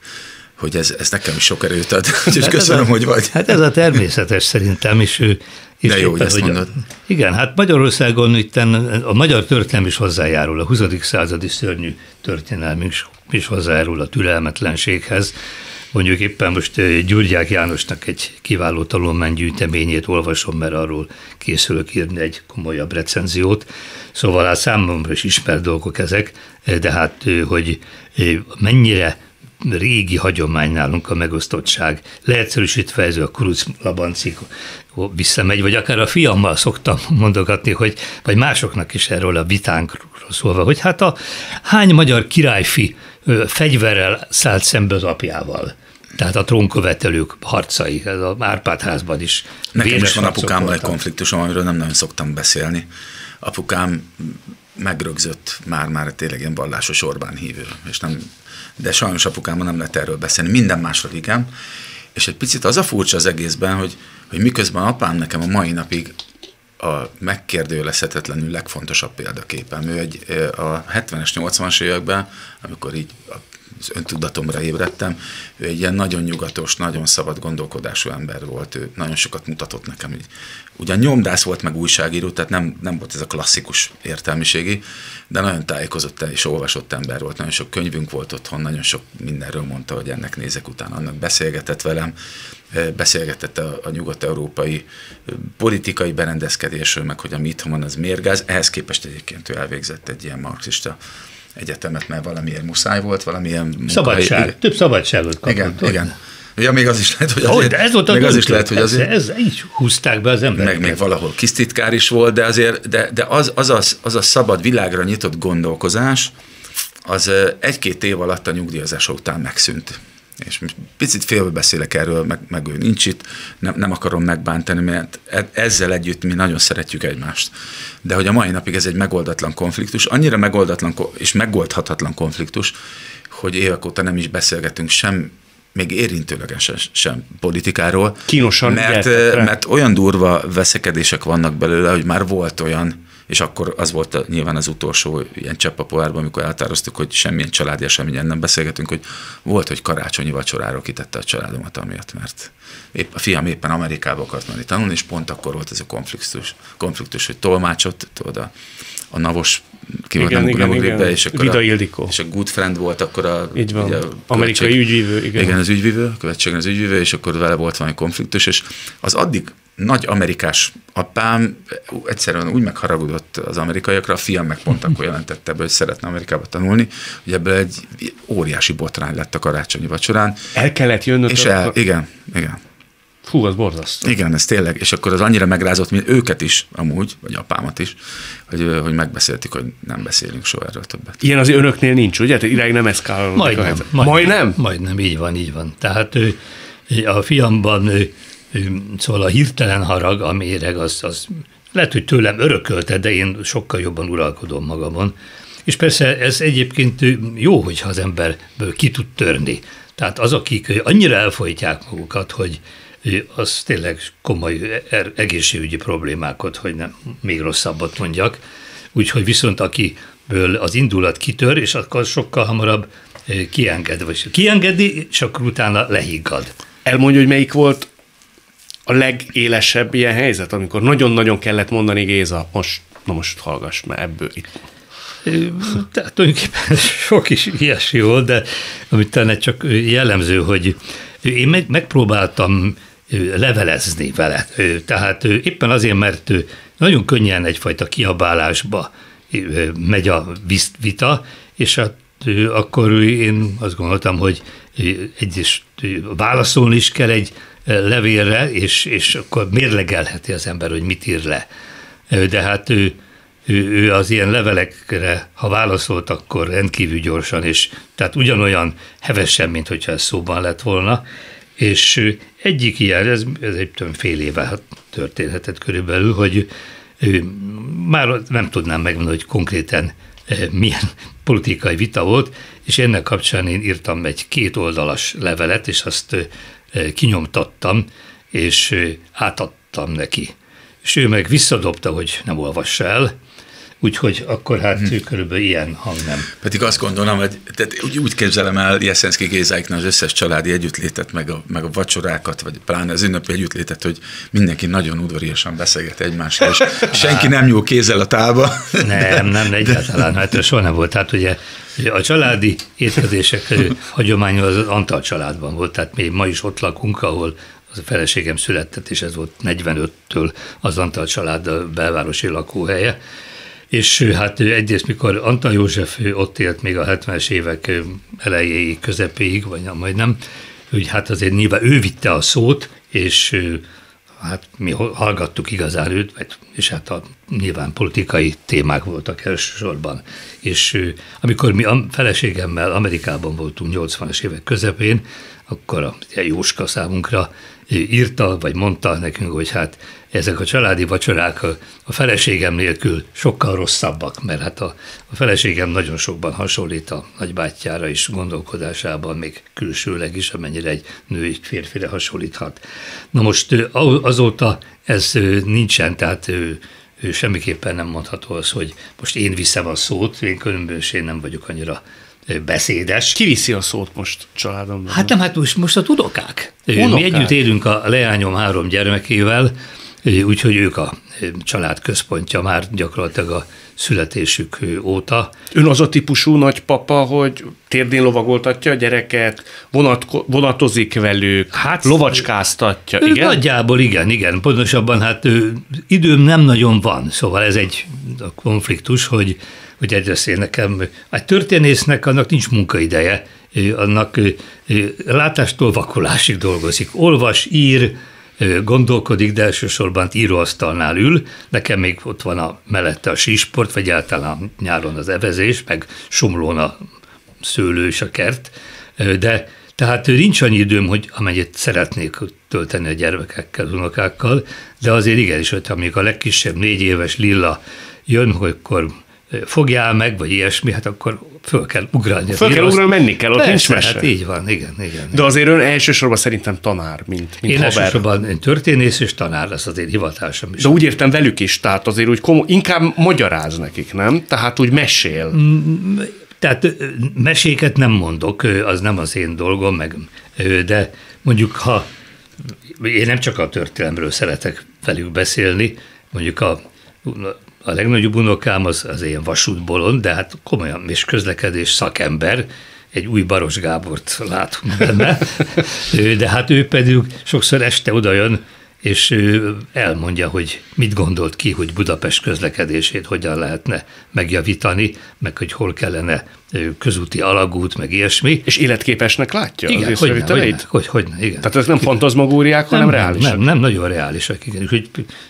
hogy ez, ez nekem is sok erőt ad, hát köszönöm, a, hogy vagy. Hát ez a természetes szerintem, és ő és De jó, hogy ezt mondod. Igen, hát Magyarországon itt a magyar történelem is hozzájárul, a 20. századi szörnyű történelmünk is hozzájárul a türelmetlenséghez. Mondjuk éppen most Gyurgyák Jánosnak egy kiváló tanulmánygyűjteményét olvasom, mert arról készülök írni egy komolyabb recenziót. Szóval hát számomra is ismert dolgok ezek, de hát hogy mennyire régi hagyomány nálunk a megosztottság. Leegyszerűsítve ez a Kuruc Labancik visszamegy, vagy akár a fiammal szoktam mondogatni, hogy, vagy másoknak is erről a vitánkról szólva, hogy hát a hány magyar királyfi fegyverrel szállt szembe az apjával. Tehát a trónkövetelők harcai, ez a Árpád házban is. Nekem is van apukámmal egy konfliktusom, amiről nem nagyon szoktam beszélni. Apukám megrögzött már-már tényleg ilyen vallásos Orbán hívő, és nem, de sajnos apukámmal nem lehet erről beszélni, minden másról igen, és egy picit az a furcsa az egészben, hogy, hogy miközben apám nekem a mai napig a megkérdőjelezhetetlenül legfontosabb példaképem. Ő egy, a 70-es, 80-as években, amikor így az öntudatomra ébredtem, ő egy ilyen nagyon nyugatos, nagyon szabad gondolkodású ember volt, ő nagyon sokat mutatott nekem. Így. Ugyan nyomdász volt, meg újságíró, tehát nem, nem volt ez a klasszikus értelmiségi, de nagyon tájékozott és olvasott ember volt, nagyon sok könyvünk volt otthon, nagyon sok mindenről mondta, hogy ennek nézek utána, annak beszélgetett velem, beszélgetett a, a nyugat-európai politikai berendezkedésről, meg hogy ami itthon van, az mérgáz. Ehhez képest egyébként ő elvégzett egy ilyen marxista egyetemet, mert valamiért muszáj volt, valamilyen munkahely. Szabadság, több szabadságot kapott. Igen, igen. Ja, még az is lehet, hogy azért, de ez volt a még az is lehet, hogy azért, ez, ez így húzták be az embereket. meg még valahol kisztitkár is volt, de azért, de, de az, az, a, az a szabad világra nyitott gondolkozás, az egy-két év alatt a nyugdíjazása után megszűnt. És picit félbe beszélek erről, meg, meg ő nincs itt, nem, nem akarom megbántani, mert e- ezzel együtt mi nagyon szeretjük egymást. De hogy a mai napig ez egy megoldatlan konfliktus, annyira megoldatlan és megoldhatatlan konfliktus, hogy évek óta nem is beszélgetünk sem még érintőlegesen sem politikáról. Kínosan mert, mert olyan durva veszekedések vannak belőle, hogy már volt olyan, és akkor az volt a, nyilván az utolsó ilyen csepp a pohárban, amikor eltároztuk, hogy semmilyen családi eseményen nem beszélgetünk, hogy volt, hogy karácsonyi vacsorára kitette a családomat amiatt, mert épp, a fiam éppen Amerikába akart menni tanulni, és pont akkor volt ez a konfliktus, konfliktus hogy tolmácsot, tudod, a, a navos ki volt, Igen, nem, igen, nem igen. be, és akkor Vida a, Ildikó. és a good friend volt akkor a, Így van. ugye, a Amerikai ügyvívő, igen. igen, az ügyvívő, a követségen az ügyvívő, és akkor vele volt valami konfliktus, és az addig nagy amerikás apám egyszerűen úgy megharagudott az amerikaiakra, a fiam meg pont akkor jelentette be, hogy szeretne Amerikába tanulni, hogy ebből egy óriási botrány lett a karácsonyi vacsorán. El kellett jönnöd. És el, igen, igen. Fú, az borzasztó. Igen, ez tényleg, és akkor az annyira megrázott, mint őket is, amúgy, vagy apámat is, hogy, hogy megbeszéltük, hogy nem beszélünk soha erről többet. Ilyen az önöknél nincs, ugye? Tehát irány nem eszkálódik a Majdnem, majdnem. Majdnem? Majdnem, így van, így van. Tehát ő, a fiamban ő, szóval a hirtelen harag, a méreg, az, az lehet, hogy tőlem örökölte, de én sokkal jobban uralkodom magamon. És persze ez egyébként jó, hogyha az emberből ki tud törni. Tehát az, akik annyira elfolytják magukat, hogy az tényleg komoly er- egészségügyi problémákat, hogy nem még rosszabbat mondjak. Úgyhogy viszont akiből az indulat kitör, és akkor sokkal hamarabb eh, kienged, vagy kiengedi, akkor utána lehiggad. Elmondja, hogy melyik volt a legélesebb ilyen helyzet, amikor nagyon-nagyon kellett mondani Géza, most, na most hallgass, mert ebből itt. Tehát tulajdonképpen sok is ilyesmi volt, de amit talán csak jellemző, hogy én meg, megpróbáltam levelezni vele. Tehát éppen azért, mert nagyon könnyen egyfajta kiabálásba megy a vita, és hát akkor én azt gondoltam, hogy egyrészt válaszolni is kell egy levélre, és, és akkor mérlegelheti az ember, hogy mit ír le. De hát ő, ő, ő az ilyen levelekre, ha válaszolt, akkor rendkívül gyorsan, és tehát ugyanolyan hevesen, mint hogyha ez szóban lett volna. És egyik ilyen, ez, ez egy tudom, fél éve történhetett körülbelül, hogy ő, már nem tudnám megmondani, hogy konkrétan milyen politikai vita volt, és ennek kapcsán én írtam egy kétoldalas levelet, és azt kinyomtattam, és átadtam neki. És ő meg visszadobta, hogy nem olvassa el, úgyhogy akkor hát hmm. körülbelül ilyen hang nem. Pedig azt gondolom, hogy tehát úgy, úgy képzelem el Jeszenszki Gézáiknál az összes családi együttlétet, meg a, meg a vacsorákat, vagy pláne az ünnepi együttlétet, hogy mindenki nagyon udvariasan beszélget egymással, és (laughs) senki nem nyúl kézzel a tálba. Nem, nem, egyáltalán, hát soha nem volt. Tehát ugye a családi étkezések hagyománya az Antal családban volt, tehát mi ma is ott lakunk, ahol az a feleségem született, és ez volt 45-től az Antal család belvárosi lakóhelye. És hát egyrészt, mikor Antal József ott élt még a 70-es évek elejéig, közepéig, vagy nem, majdnem, hogy hát azért nyilván ő vitte a szót, és hát mi hallgattuk igazán őt, és hát a, nyilván politikai témák voltak elsősorban. És amikor mi a feleségemmel Amerikában voltunk 80-as évek közepén, akkor a Jóska számunkra írta, vagy mondta nekünk, hogy hát ezek a családi vacsorák a, a feleségem nélkül sokkal rosszabbak, mert hát a, a feleségem nagyon sokban hasonlít a nagybátyjára is gondolkodásában, még külsőleg is, amennyire egy női férfire hasonlíthat. Na most azóta ez nincsen, tehát ő semmiképpen nem mondható az, hogy most én viszem a szót, én különbözően nem vagyok annyira beszédes. Ki viszi a szót most családomban? Hát nem, hát most, most a tudokák. Unokák. Mi együtt élünk a leányom három gyermekével, úgyhogy ők a család központja már gyakorlatilag a születésük óta. Ön az a típusú nagypapa, hogy térdén lovagoltatja a gyereket, vonat, vonatozik velük, hát, lovacskáztatja, igen? Nagyjából igen, igen. Pontosabban hát időm nem nagyon van, szóval ez egy konfliktus, hogy hogy egyrészt én nekem, egy történésznek annak nincs munkaideje, annak látástól vakulásig dolgozik. Olvas, ír, gondolkodik, de elsősorban íróasztalnál ül. Nekem még ott van a mellette a sísport, vagy általán nyáron az evezés, meg sumlón a szőlő és a kert, de tehát nincs annyi időm, hogy amennyit szeretnék tölteni a gyermekekkel, unokákkal, de azért igenis, hogy amíg a legkisebb négy éves Lilla jön, hogy akkor fogjál meg, vagy ilyesmi, hát akkor föl kell ugrálni. Föl kell ugrálni, menni kell, ott Persze, nincs mese. Hát így van, igen, igen. De azért ön elsősorban szerintem tanár, mint, mint Én haver. elsősorban én történész és tanár lesz az én hivatásom is. De úgy értem velük is, tehát azért úgy komo- inkább magyaráz nekik, nem? Tehát úgy mesél. Mm, tehát meséket nem mondok, az nem az én dolgom, meg, de mondjuk ha én nem csak a történelemről szeretek velük beszélni, mondjuk a a legnagyobb unokám az, az ilyen vasútbolond, de hát komolyan és közlekedés szakember, egy új Baros Gábort látunk benne, (laughs) de hát ő pedig sokszor este oda jön, és ő elmondja, hogy mit gondolt ki, hogy Budapest közlekedését hogyan lehetne megjavítani, meg hogy hol kellene közúti alagút, meg ilyesmi. És életképesnek látja igen, az hogy, hogy, hogy, hogy, igen. Tehát ez nem fantazmagóriák, hanem nem, reálisak? Nem, nem, nagyon reálisak, igen. Úgyhogy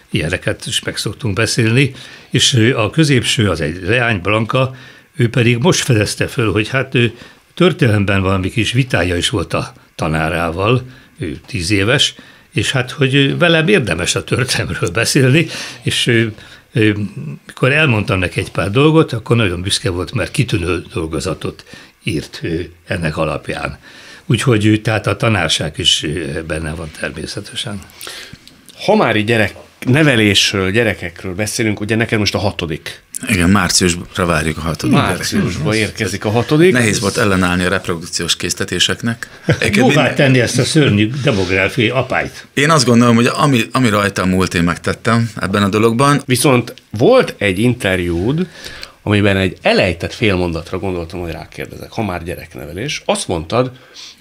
ilyeneket is meg szoktunk beszélni. És a középső az egy Leány Blanka, ő pedig most fedezte föl, hogy hát ő történelemben valami kis vitája is volt a tanárával, ő tíz éves, és hát, hogy velem érdemes a történelmről beszélni, és mikor elmondtam neki egy pár dolgot, akkor nagyon büszke volt, mert kitűnő dolgozatot írt ennek alapján. Úgyhogy tehát a tanárság is benne van természetesen. Ha már gyerek nevelésről, gyerekekről beszélünk, ugye neked most a hatodik. Igen, márciusra várjuk a hatodik. Márciusban érkezik a hatodik. Nehéz volt ellenállni a reprodukciós késztetéseknek. Jóvá tenni ezt a szörnyű demográfiai apályt. Én azt gondolom, hogy ami, ami rajta múlt, én megtettem ebben a dologban. Viszont volt egy interjúd, amiben egy elejtett félmondatra gondoltam, hogy rákérdezek, ha már gyereknevelés. Azt mondtad,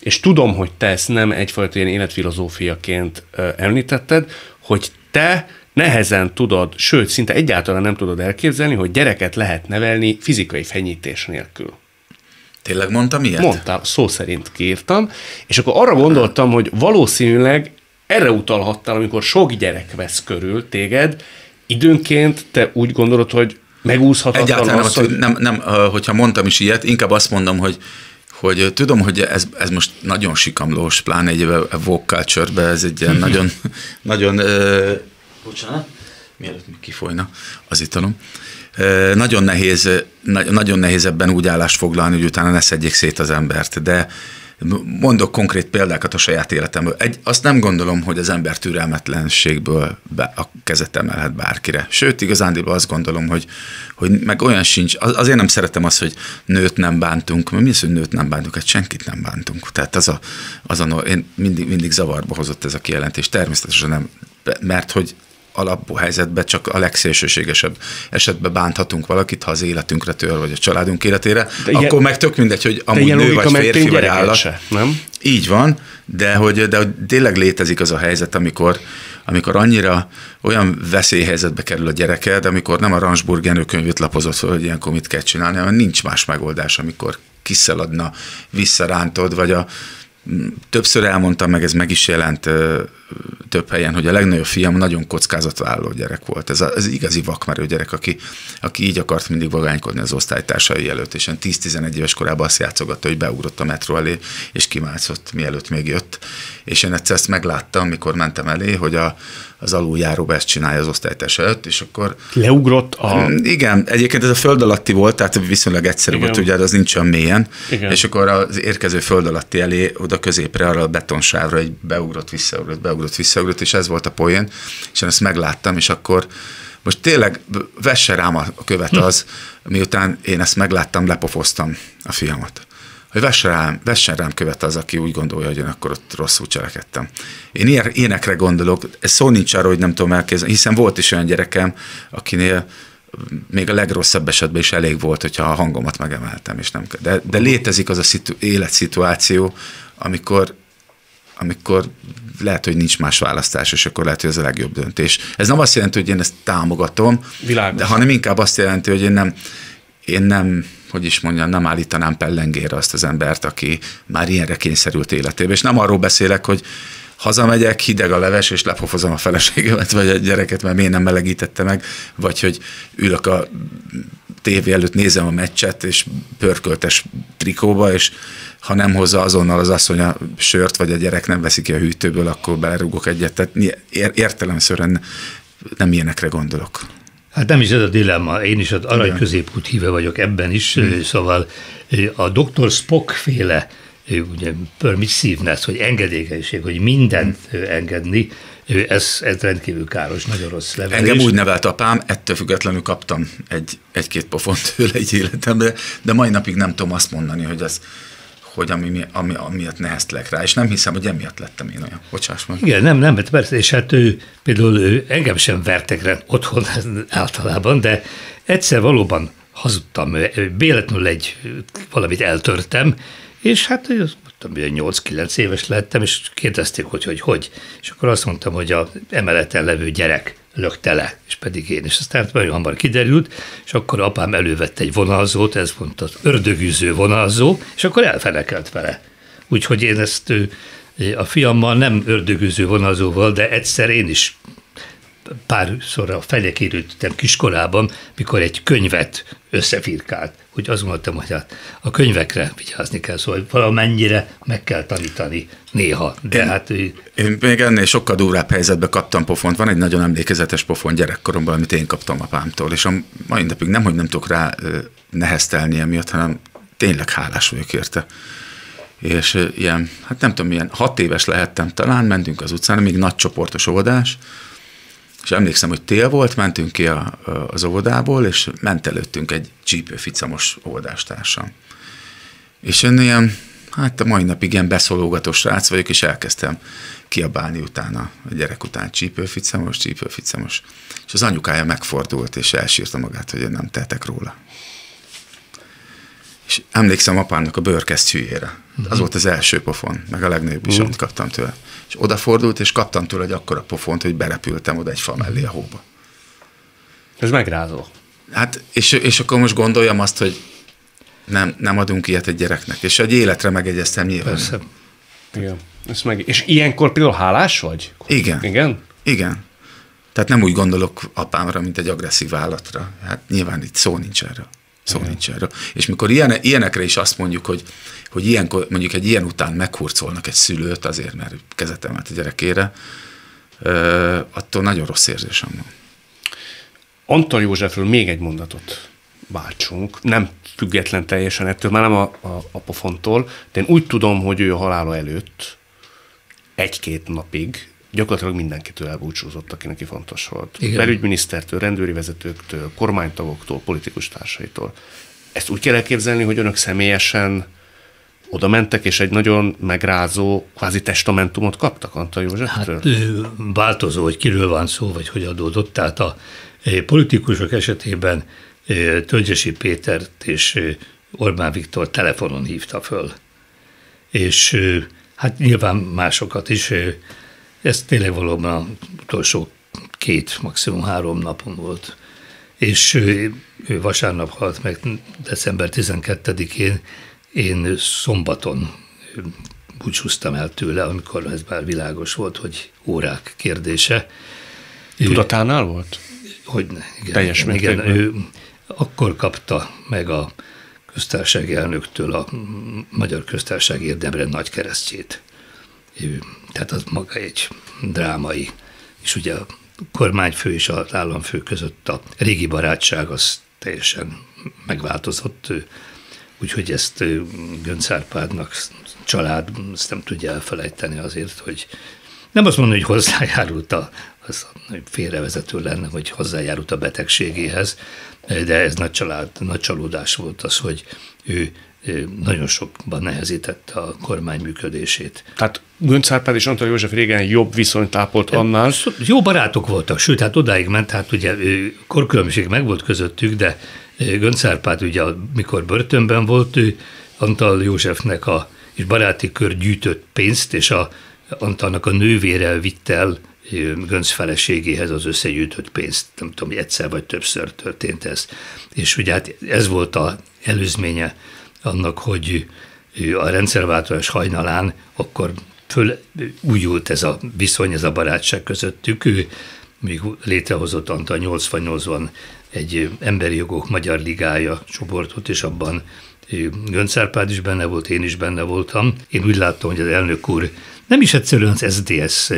és tudom, hogy te ezt nem egyfajta ilyen életfilozófiaként említetted, hogy te nehezen tudod, sőt, szinte egyáltalán nem tudod elképzelni, hogy gyereket lehet nevelni fizikai fenyítés nélkül. Tényleg mondtam ilyet? Mondtam, szó szerint kírtam, és akkor arra gondoltam, hogy valószínűleg erre utalhattál, amikor sok gyerek vesz körül téged, időnként te úgy gondolod, hogy megúszhatatlan Egyáltalán az, hogy... nem, nem, hogyha mondtam is ilyet, inkább azt mondom, hogy hogy tudom, hogy ez, ez most nagyon sikamlós, pláne egy woke culture ez egy ilyen (laughs) nagyon, nagyon, ö, bocsánat, mielőtt kifolyna az italom, ö, nagyon nehéz, na, nagyon nehéz ebben úgy állást foglalni, hogy utána ne szedjék szét az embert, de Mondok konkrét példákat a saját életemből. Egy, azt nem gondolom, hogy az ember türelmetlenségből be, a kezet emelhet bárkire. Sőt, igazándiból azt gondolom, hogy, hogy meg olyan sincs. Az, azért nem szeretem azt, hogy nőt nem bántunk. Mert mi az, hogy nőt nem bántunk? Hát senkit nem bántunk. Tehát az a, az a én mindig, mindig zavarba hozott ez a kijelentés. Természetesen nem, mert hogy alapú helyzetben csak a legszélsőségesebb esetben bánthatunk valakit, ha az életünkre tör, vagy a családunk életére, de akkor ilyen, meg tök mindegy, hogy amúgy nő vagy férfi vagy állat. Se, nem? Így van, de hogy, de hogy tényleg létezik az a helyzet, amikor, amikor annyira olyan veszélyhelyzetbe kerül a gyereked, amikor nem a Ransburg Jenő lapozott fel, hogy ilyenkor mit kell csinálni, hanem nincs más megoldás, amikor kiszaladna, visszarántod, vagy a többször elmondtam meg, ez meg is jelent több helyen, hogy a legnagyobb fiam nagyon kockázatvállaló gyerek volt. Ez az igazi vakmerő gyerek, aki, aki így akart mindig vagánykodni az osztálytársai előtt, és 10-11 éves korában azt játszogatta, hogy beugrott a metró elé, és kimászott, mielőtt még jött. És én egyszer ezt megláttam, mikor mentem elé, hogy a, az aluljáróba ezt csinálja az osztálytárs előtt, és akkor... Leugrott a... Mm, igen, egyébként ez a föld alatti volt, tehát viszonylag egyszerű Igen. volt, ugye az nincs olyan mélyen, Igen. és akkor az érkező föld alatti elé, oda középre, arra a betonsávra egy beugrott, visszaugrott, beugrott, visszaugrott, és ez volt a poén, és én ezt megláttam, és akkor most tényleg vesse rám a követ az, miután én ezt megláttam, lepofoztam a fiamat. Hogy vessen rám, vessen rám követ az, aki úgy gondolja, hogy én akkor ott rosszul cselekedtem. Én ilyen, ilyenekre gondolok, ez szó nincs arra, hogy nem tudom elképzelni, hiszen volt is olyan gyerekem, akinél még a legrosszabb esetben is elég volt, hogyha a hangomat megemeltem, és nem de, de létezik az a szitu, életszituáció, amikor amikor lehet, hogy nincs más választás, és akkor lehet, hogy ez a legjobb döntés. Ez nem azt jelenti, hogy én ezt támogatom, Világos. de hanem inkább azt jelenti, hogy én nem, én nem hogy is mondjam, nem állítanám pellengére azt az embert, aki már ilyenre kényszerült életébe. És nem arról beszélek, hogy hazamegyek, hideg a leves, és lepofozom a feleségemet, vagy a gyereket, mert miért nem melegítette meg, vagy hogy ülök a tévé előtt, nézem a meccset, és pörköltes trikóba, és ha nem hozza azonnal az asszony a sört, vagy a gyerek nem veszi ki a hűtőből, akkor belerúgok egyet. Tehát értelemszerűen nem ilyenekre gondolok. Hát nem is ez a dilemma, én is az arany középút híve vagyok ebben is, hmm. szóval a Dr. Spock féle ugye permissiveness, hogy engedékenység, hogy mindent engedni, ez, ez rendkívül káros, nagyon rossz levelés. Engem úgy nevelt apám, ettől függetlenül kaptam egy, egy-két pofont tőle egy életembe, de mai napig nem tudom azt mondani, hogy ez hogy ami, ami, amiatt neheztelek rá, és nem hiszem, hogy emiatt lettem én olyan. Bocsáss meg. Igen, nem, nem, persze, és hát ő, például ő, engem sem vertek rá otthon (laughs) általában, de egyszer valóban hazudtam, véletlenül egy valamit eltörtem, és hát tudom, 8-9 éves lettem, és kérdezték, hogy, hogy hogy. És akkor azt mondtam, hogy a emeleten levő gyerek lökte le, és pedig én. És aztán nagyon hamar kiderült, és akkor apám elővette egy vonalzót, ez volt az ördögűző vonalzó, és akkor elfenekelt vele. Úgyhogy én ezt a fiammal nem ördögűző vonalzóval, de egyszer én is párszor a felek érültem kiskorában, mikor egy könyvet összefirkált. Úgy azt gondoltam, hogy hát a könyvekre vigyázni kell, szóval valamennyire meg kell tanítani néha. De én, hát, én még ennél sokkal durvább helyzetbe kaptam pofont. Van egy nagyon emlékezetes pofon gyerekkoromban, amit én kaptam apámtól, és a mai napig nem, hogy nem tudok rá neheztelni emiatt, hanem tényleg hálás vagyok érte és ilyen, hát nem tudom, milyen hat éves lehettem talán, mentünk az utcán, még nagy csoportos óvodás, és emlékszem, hogy tél volt, mentünk ki a, az óvodából, és ment előttünk egy csípőficamos óvodástársam. És én ilyen, hát a mai napig ilyen beszólógató srác vagyok, és elkezdtem kiabálni utána, a gyerek után csípőficamos, csípőficamos. És az anyukája megfordult, és elsírta magát, hogy én nem tehetek róla. És emlékszem apámnak a bőrkesztyűjére. Uh-huh. Az volt az első pofon, meg a legnagyobb is, uh-huh. amit kaptam tőle. És odafordult, és kaptam tőle egy akkora pofont, hogy berepültem oda egy fa mellé a hóba. Ez megrázó. Hát, és, és akkor most gondoljam azt, hogy nem, nem adunk ilyet egy gyereknek. És egy életre megegyeztem nyilván. Persze. Igen. Ezt meg... És ilyenkor például hálás vagy? Igen. Igen? Igen. Tehát nem úgy gondolok apámra, mint egy agresszív állatra. Hát nyilván itt szó nincs erről. Szó Igen. nincs erről. És mikor ilyen, ilyenekre is azt mondjuk, hogy, hogy ilyenkor, mondjuk egy ilyen után meghurcolnak egy szülőt azért, mert kezetemet a gyerekére, attól nagyon rossz érzésem van. Antal Józsefről még egy mondatot váltsunk, nem független teljesen ettől, már nem a, a, a pofontól, de én úgy tudom, hogy ő a halála előtt egy-két napig gyakorlatilag mindenkitől elbúcsúzott, aki neki fontos volt. Igen. Belügyminisztertől, rendőri vezetőktől, kormánytagoktól, politikus társaitól. Ezt úgy kell elképzelni, hogy önök személyesen oda mentek, és egy nagyon megrázó, kvázi testamentumot kaptak Antal Józseftől? Hát változó, hogy kiről van szó, vagy hogy adódott. Tehát a politikusok esetében Tölgyesi Pétert és Orbán Viktor telefonon hívta föl. És hát nyilván másokat is ez tényleg valóban az utolsó két, maximum három napon volt. És ő, ő vasárnap halt meg december 12-én, én szombaton búcsúztam el tőle, amikor ez már világos volt, hogy órák kérdése. Tudatánál volt? Hogy igen, Teljes igen, ő akkor kapta meg a köztársasági elnöktől a Magyar Köztársaság érdemre nagy keresztjét. Tehát az maga egy drámai, és ugye a kormányfő és az államfő között a régi barátság az teljesen megváltozott, úgyhogy ezt Gönc család ezt nem tudja elfelejteni azért, hogy nem azt mondom, hogy hozzájárult a, az félrevezető lenne, hogy hozzájárult a betegségéhez, de ez nagy, család, nagy csalódás volt az, hogy ő nagyon sokban nehezítette a kormány működését. Tehát Gönc Árpád és Antal József régen jobb viszonyt ápolt annál. Jó barátok voltak, sőt, hát odáig ment, hát ugye korkülönbség meg volt közöttük, de Gönc Árpád ugye, mikor börtönben volt, ő Antal Józsefnek a és baráti kör gyűjtött pénzt, és a, Antalnak a nővére vitt el Gönc feleségéhez az összegyűjtött pénzt, nem tudom, hogy egyszer vagy többször történt ez. És ugye hát ez volt a előzménye annak, hogy a rendszerváltozás hajnalán akkor föl újult ez a viszony, ez a barátság közöttük. Ő még létrehozott Antal 88-ban egy emberi jogok magyar ligája csoportot, és abban Gönc Árpád is benne volt, én is benne voltam. Én úgy láttam, hogy az elnök úr nem is egyszerűen az SDS,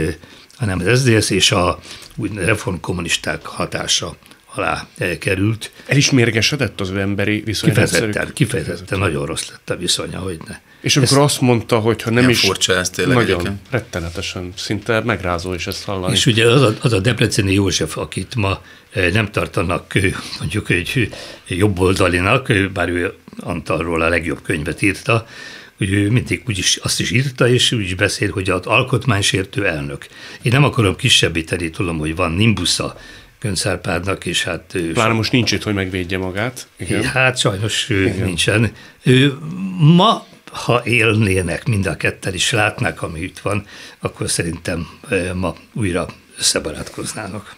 hanem az SDS és a úgy reformkommunisták hatása alá került. El is mérgesedett az emberi viszony? Kifejezetten, kifejezetten nagyon rossz lett a viszonya, hogy ne. És amikor ezt, azt mondta, hogy ha nem is... furcsa ez tényleg Nagyon, egyébként. rettenetesen, szinte megrázó is ezt hallani. És ugye az a, az a Debreceni József, akit ma nem tartanak mondjuk egy jobboldalinak, bár ő Antalról a legjobb könyvet írta, hogy ő mindig úgyis azt is írta, és úgy is beszél, hogy az alkotmánysértő elnök. Én nem akarom kisebbíteni, tudom, hogy van nimbusza Gönc és hát... Ő Pláne most nincs itt, hogy megvédje magát. Igen. Hát sajnos ő Igen. nincsen. Ő ma ha élnének mind a ketten is látnák, ami itt van, akkor szerintem ma újra összebarátkoznának.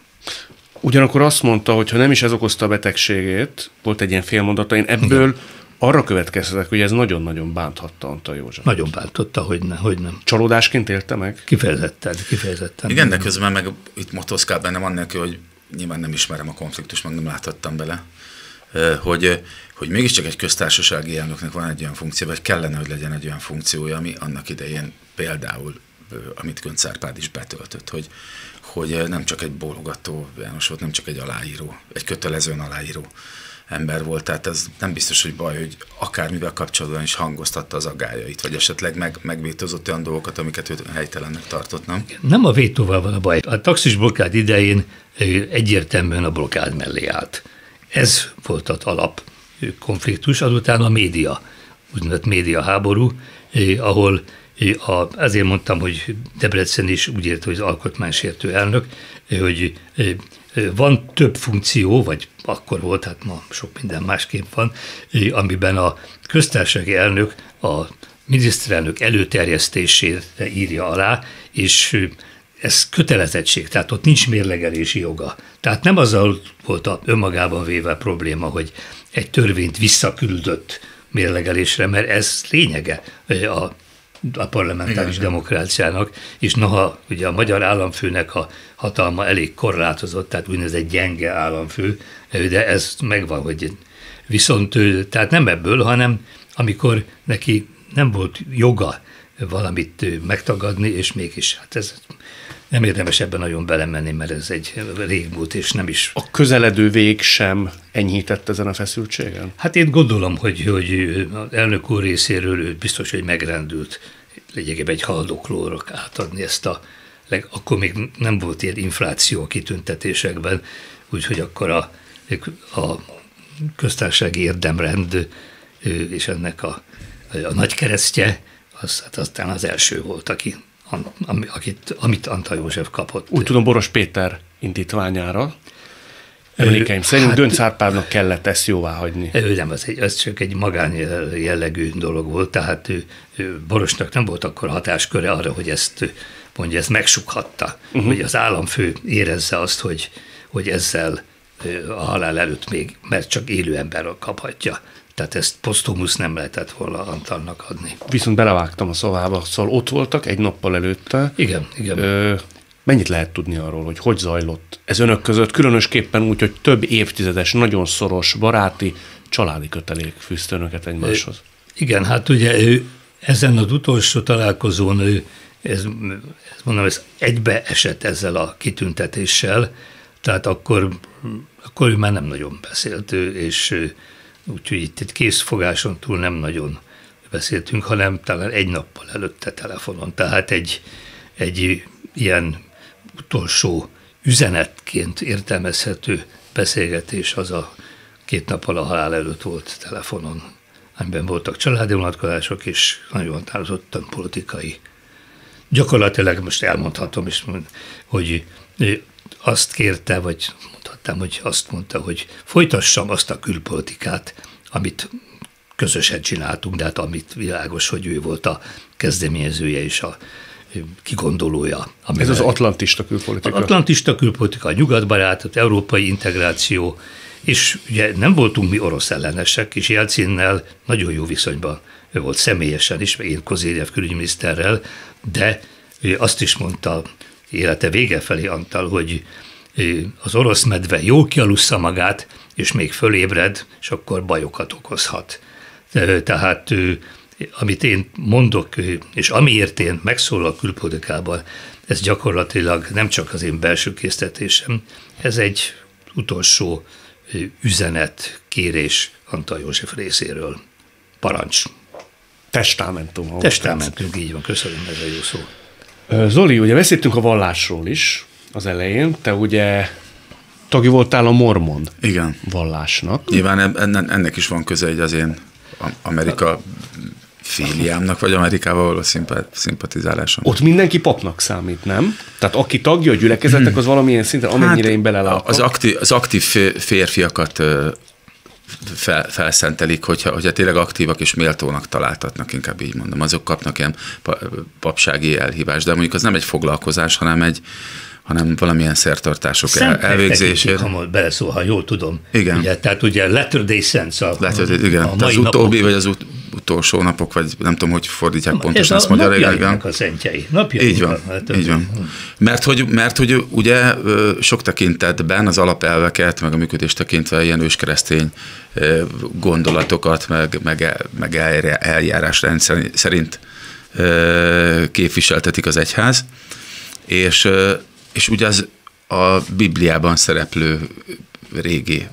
Ugyanakkor azt mondta, hogy ha nem is ez okozta a betegségét, volt egy ilyen félmondata, én ebből Igen. arra következtetek, hogy ez nagyon-nagyon bánthatta Antal József. Nagyon bántotta, hogy, ne, hogy nem. Csalódásként élte meg? Kifejezetten, kifejezetten. Igen, de közben meg itt motoszkál bennem annélkül, hogy nyilván nem ismerem a konfliktust, meg nem láthattam bele, hogy, hogy mégiscsak egy köztársasági elnöknek van egy olyan funkció, vagy kellene, hogy legyen egy olyan funkciója, ami annak idején például, amit Gönc Árpád is betöltött, hogy, hogy nem csak egy bólogató János volt, nem csak egy aláíró, egy kötelezően aláíró ember volt, tehát ez nem biztos, hogy baj, hogy akármivel kapcsolatban is hangoztatta az aggájait, vagy esetleg meg, megvétózott olyan dolgokat, amiket ő helytelennek tartott, nem? Nem a vétóval van a baj. A taxis blokkád idején egyértelműen a blokkád mellé állt. Ez volt az alap konfliktus, azután a média, úgynevezett média háború, ahol a, ezért mondtam, hogy Debrecen is úgy érte, hogy az alkotmánysértő elnök, hogy van több funkció, vagy akkor volt, hát ma sok minden másképp van, amiben a köztársasági elnök a miniszterelnök előterjesztésére írja alá, és ez kötelezettség, tehát ott nincs mérlegelési joga. Tehát nem azzal volt a önmagában véve probléma, hogy egy törvényt visszaküldött mérlegelésre, mert ez lényege a a parlamentáris Igen. demokráciának, és noha ugye a magyar államfőnek a hatalma elég korlátozott, tehát úgynevezett gyenge államfő, de ez megvan, hogy viszont tehát nem ebből, hanem amikor neki nem volt joga valamit megtagadni, és mégis, hát ez nem érdemes ebben nagyon belemenni, mert ez egy régmúlt, és nem is... A közeledő vég sem enyhített ezen a feszültségen? Hát én gondolom, hogy, hogy az elnök úr részéről ő biztos, hogy megrendült lényegében egy haldoklórok átadni ezt a, akkor még nem volt ilyen infláció a kitüntetésekben, úgyhogy akkor a, a köztársasági érdemrend és ennek a, a nagy keresztje, az, hát aztán az első volt, aki akit, amit Antal József kapott. Úgy tudom, Boros Péter indítványára. Emlékeim szerint hát, Dönc Árpádnak kellett ezt jóvá hagyni. Ő nem, ez, egy, ez csak egy magán jellegű dolog volt, tehát ő, ő Borosnak nem volt akkor hatásköre arra, hogy ezt mondja, ezt megsukhatta, uh-huh. hogy az államfő érezze azt, hogy, hogy ezzel a halál előtt még, mert csak élő ember kaphatja. Tehát ezt posztumusz nem lehetett volna Antalnak adni. Viszont belevágtam a szavába, szóval ott voltak egy nappal előtte. Igen, igen. Ö, mennyit lehet tudni arról, hogy hogy zajlott ez önök között, különösképpen úgy, hogy több évtizedes, nagyon szoros, baráti, családi kötelék fűzte önöket egymáshoz? Igen, hát ugye ő ezen az utolsó találkozón ő, ez, ez mondom, ez egybe esett ezzel a kitüntetéssel, tehát akkor, akkor ő már nem nagyon beszélt, és úgyhogy itt egy készfogáson túl nem nagyon beszéltünk, hanem talán egy nappal előtte telefonon. Tehát egy, egy ilyen utolsó üzenetként értelmezhető beszélgetés az a két nappal a halál előtt volt telefonon, amiben voltak családi vonatkozások és nagyon határozottan politikai. Gyakorlatilag most elmondhatom is, hogy azt kérte, vagy mondhattam, hogy azt mondta, hogy folytassam azt a külpolitikát, amit közösen csináltunk, de hát amit világos, hogy ő volt a kezdeményezője és a kigondolója. Ez az atlantista külpolitika. Az atlantista külpolitika, a nyugatbarát, az európai integráció, és ugye nem voltunk mi orosz ellenesek, és Jelcinnel nagyon jó viszonyban ő volt személyesen is, meg én Kozérjev külügyminiszterrel, de ő azt is mondta élete vége felé Antal, hogy az orosz medve jól kialussza magát, és még fölébred, és akkor bajokat okozhat. Tehát amit én mondok, és amiért én megszólal a külpolitikában, ez gyakorlatilag nem csak az én belső késztetésem, ez egy utolsó üzenet, kérés Antal József részéről. Parancs. Testamentum. Testamentum, így van, köszönöm, ez a jó szó. Zoli, ugye beszéltünk a vallásról is az elején, te ugye tagja voltál a mormon Igen. vallásnak. Nyilván ennek is van köze egy az én Amerika filiámnak, vagy Amerikával való szimpatizálásom. Ott mindenki papnak számít, nem? Tehát aki tagja a gyülekezetnek, az valamilyen szinten, amennyire hát, én belelátom. Az aktív, az aktív férfiakat fel, felszentelik, hogyha, hogyha tényleg aktívak és méltónak találtatnak, inkább így mondom, azok kapnak ilyen papsági elhívást, de mondjuk az nem egy foglalkozás, hanem egy, hanem valamilyen szertartások el, elvégzésére. Ha beleszól, ha jól tudom. Igen. Ugye, tehát ugye Letter Day Sense a, Letter, igen. A mai az utóbbi, napok. vagy az ut- utolsó napok, vagy nem tudom, hogy fordítják pontosan ezt magyarul. Igen. a szentjei. Napjainak így van, hát, így van. Mert hogy, mert hogy ugye sok tekintetben az alapelveket, meg a működést tekintve ilyen őskeresztény gondolatokat, meg, meg, meg eljárás szerint képviseltetik az egyház, és és ugye az a Bibliában szereplő régi,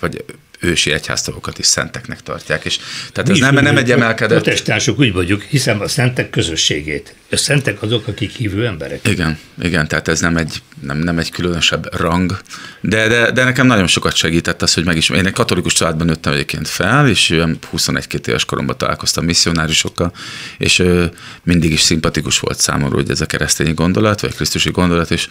vagy ősi egyháztagokat is szenteknek tartják. És, tehát Mi ez nem, nem egy emelkedett... Protestánsok úgy vagyunk, hiszem a szentek közösségét. A szentek azok, akik hívő emberek. Igen, igen, tehát ez nem egy, nem, nem egy különösebb rang, de, de, de nekem nagyon sokat segített az, hogy meg is, én egy katolikus családban nőttem egyébként fel, és 21-2 éves koromban találkoztam misszionárisokkal, és mindig is szimpatikus volt számomra, hogy ez a keresztény gondolat, vagy a krisztusi gondolat, és,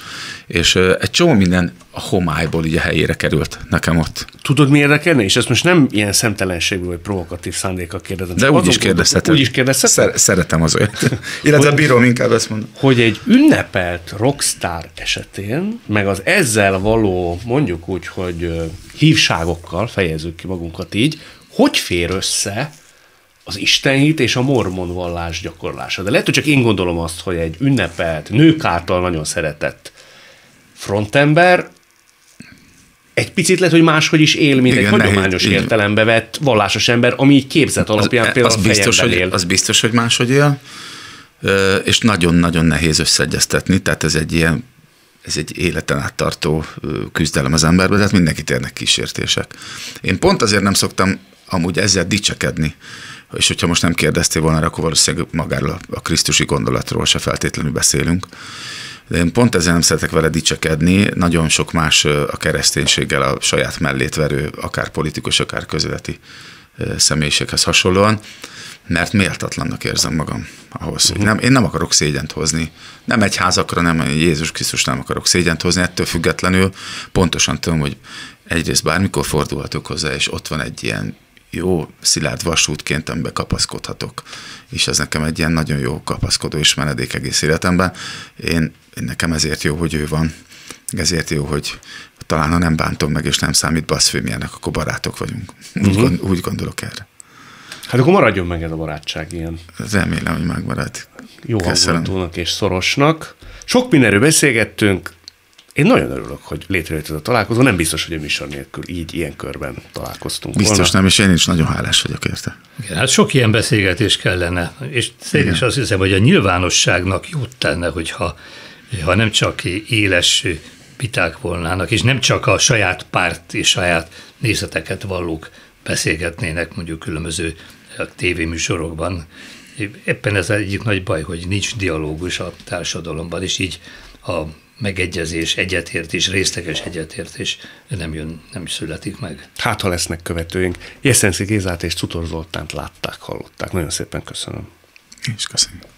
és egy csomó minden a homályból így a helyére került nekem ott. Tudod, mi érdekelne? És ezt most nem ilyen szemtelenségből vagy provokatív szándéka kérdezem. De úgy is kérdezheted. Úgy is kérdezheted? Szer- szeretem az olyat. (laughs) (laughs) Illetve hogy, bírom inkább ezt mondom. Hogy egy ünnepelt rockstar esetén, meg az ezzel való, mondjuk úgy, hogy hívságokkal fejezzük ki magunkat így, hogy fér össze az istenhit és a mormon vallás gyakorlása. De lehet, hogy csak én gondolom azt, hogy egy ünnepelt, nők által nagyon szeretett frontember egy picit lehet, hogy máshogy is él, mint Igen, egy hagyományos nehéz, értelembe vett vallásos ember, ami így képzet alapján az, például az biztos, hogy, él. Az biztos, hogy máshogy él, és nagyon-nagyon nehéz összeegyeztetni, tehát ez egy ilyen ez egy életen áttartó küzdelem az emberben, tehát mindenkit érnek kísértések. Én pont azért nem szoktam amúgy ezzel dicsekedni, és hogyha most nem kérdeztél volna, akkor valószínűleg magáról a Krisztusi gondolatról se feltétlenül beszélünk. De én pont ezzel nem szeretek vele dicsekedni, nagyon sok más a kereszténységgel a saját mellét verő, akár politikus, akár közéleti személyiséghez hasonlóan, mert méltatlannak érzem magam ahhoz, hogy nem, én nem akarok szégyent hozni. Nem egy házakra, nem Jézus Krisztus nem akarok szégyent hozni, ettől függetlenül pontosan tudom, hogy egyrészt bármikor fordulhatok hozzá, és ott van egy ilyen jó szilárd vasútként, amiben kapaszkodhatok. És ez nekem egy ilyen nagyon jó kapaszkodó és menedék egész életemben. Én, én nekem ezért jó, hogy ő van. Ezért jó, hogy talán ha nem bántom meg, és nem számít baszfémiának, akkor barátok vagyunk. Úgy, uh-huh. úgy gondolok erre. Hát akkor maradjon meg ez a barátság ilyen. Remélem, hogy megmarad. Jó hangulatúnak és szorosnak. Sok mindenről beszélgettünk, én nagyon örülök, hogy létrejött ez a találkozó. Nem biztos, hogy a műsor nélkül így, ilyen körben találkoztunk Biztos volna. nem, és én is nagyon hálás vagyok érte. Igen, hát sok ilyen beszélgetés kellene, és én is azt hiszem, hogy a nyilvánosságnak jót tenne, hogyha ha nem csak éles viták volnának, és nem csak a saját párt és saját nézeteket vallók beszélgetnének mondjuk különböző tévéműsorokban. Éppen ez egyik nagy baj, hogy nincs dialógus a társadalomban, és így a megegyezés, egyetértés, részleges egyetértés nem jön, nem születik meg. Hát, ha lesznek követőink. Jeszenszki Gézát és Cutor Zoltánt látták, hallották. Nagyon szépen köszönöm. És köszönöm.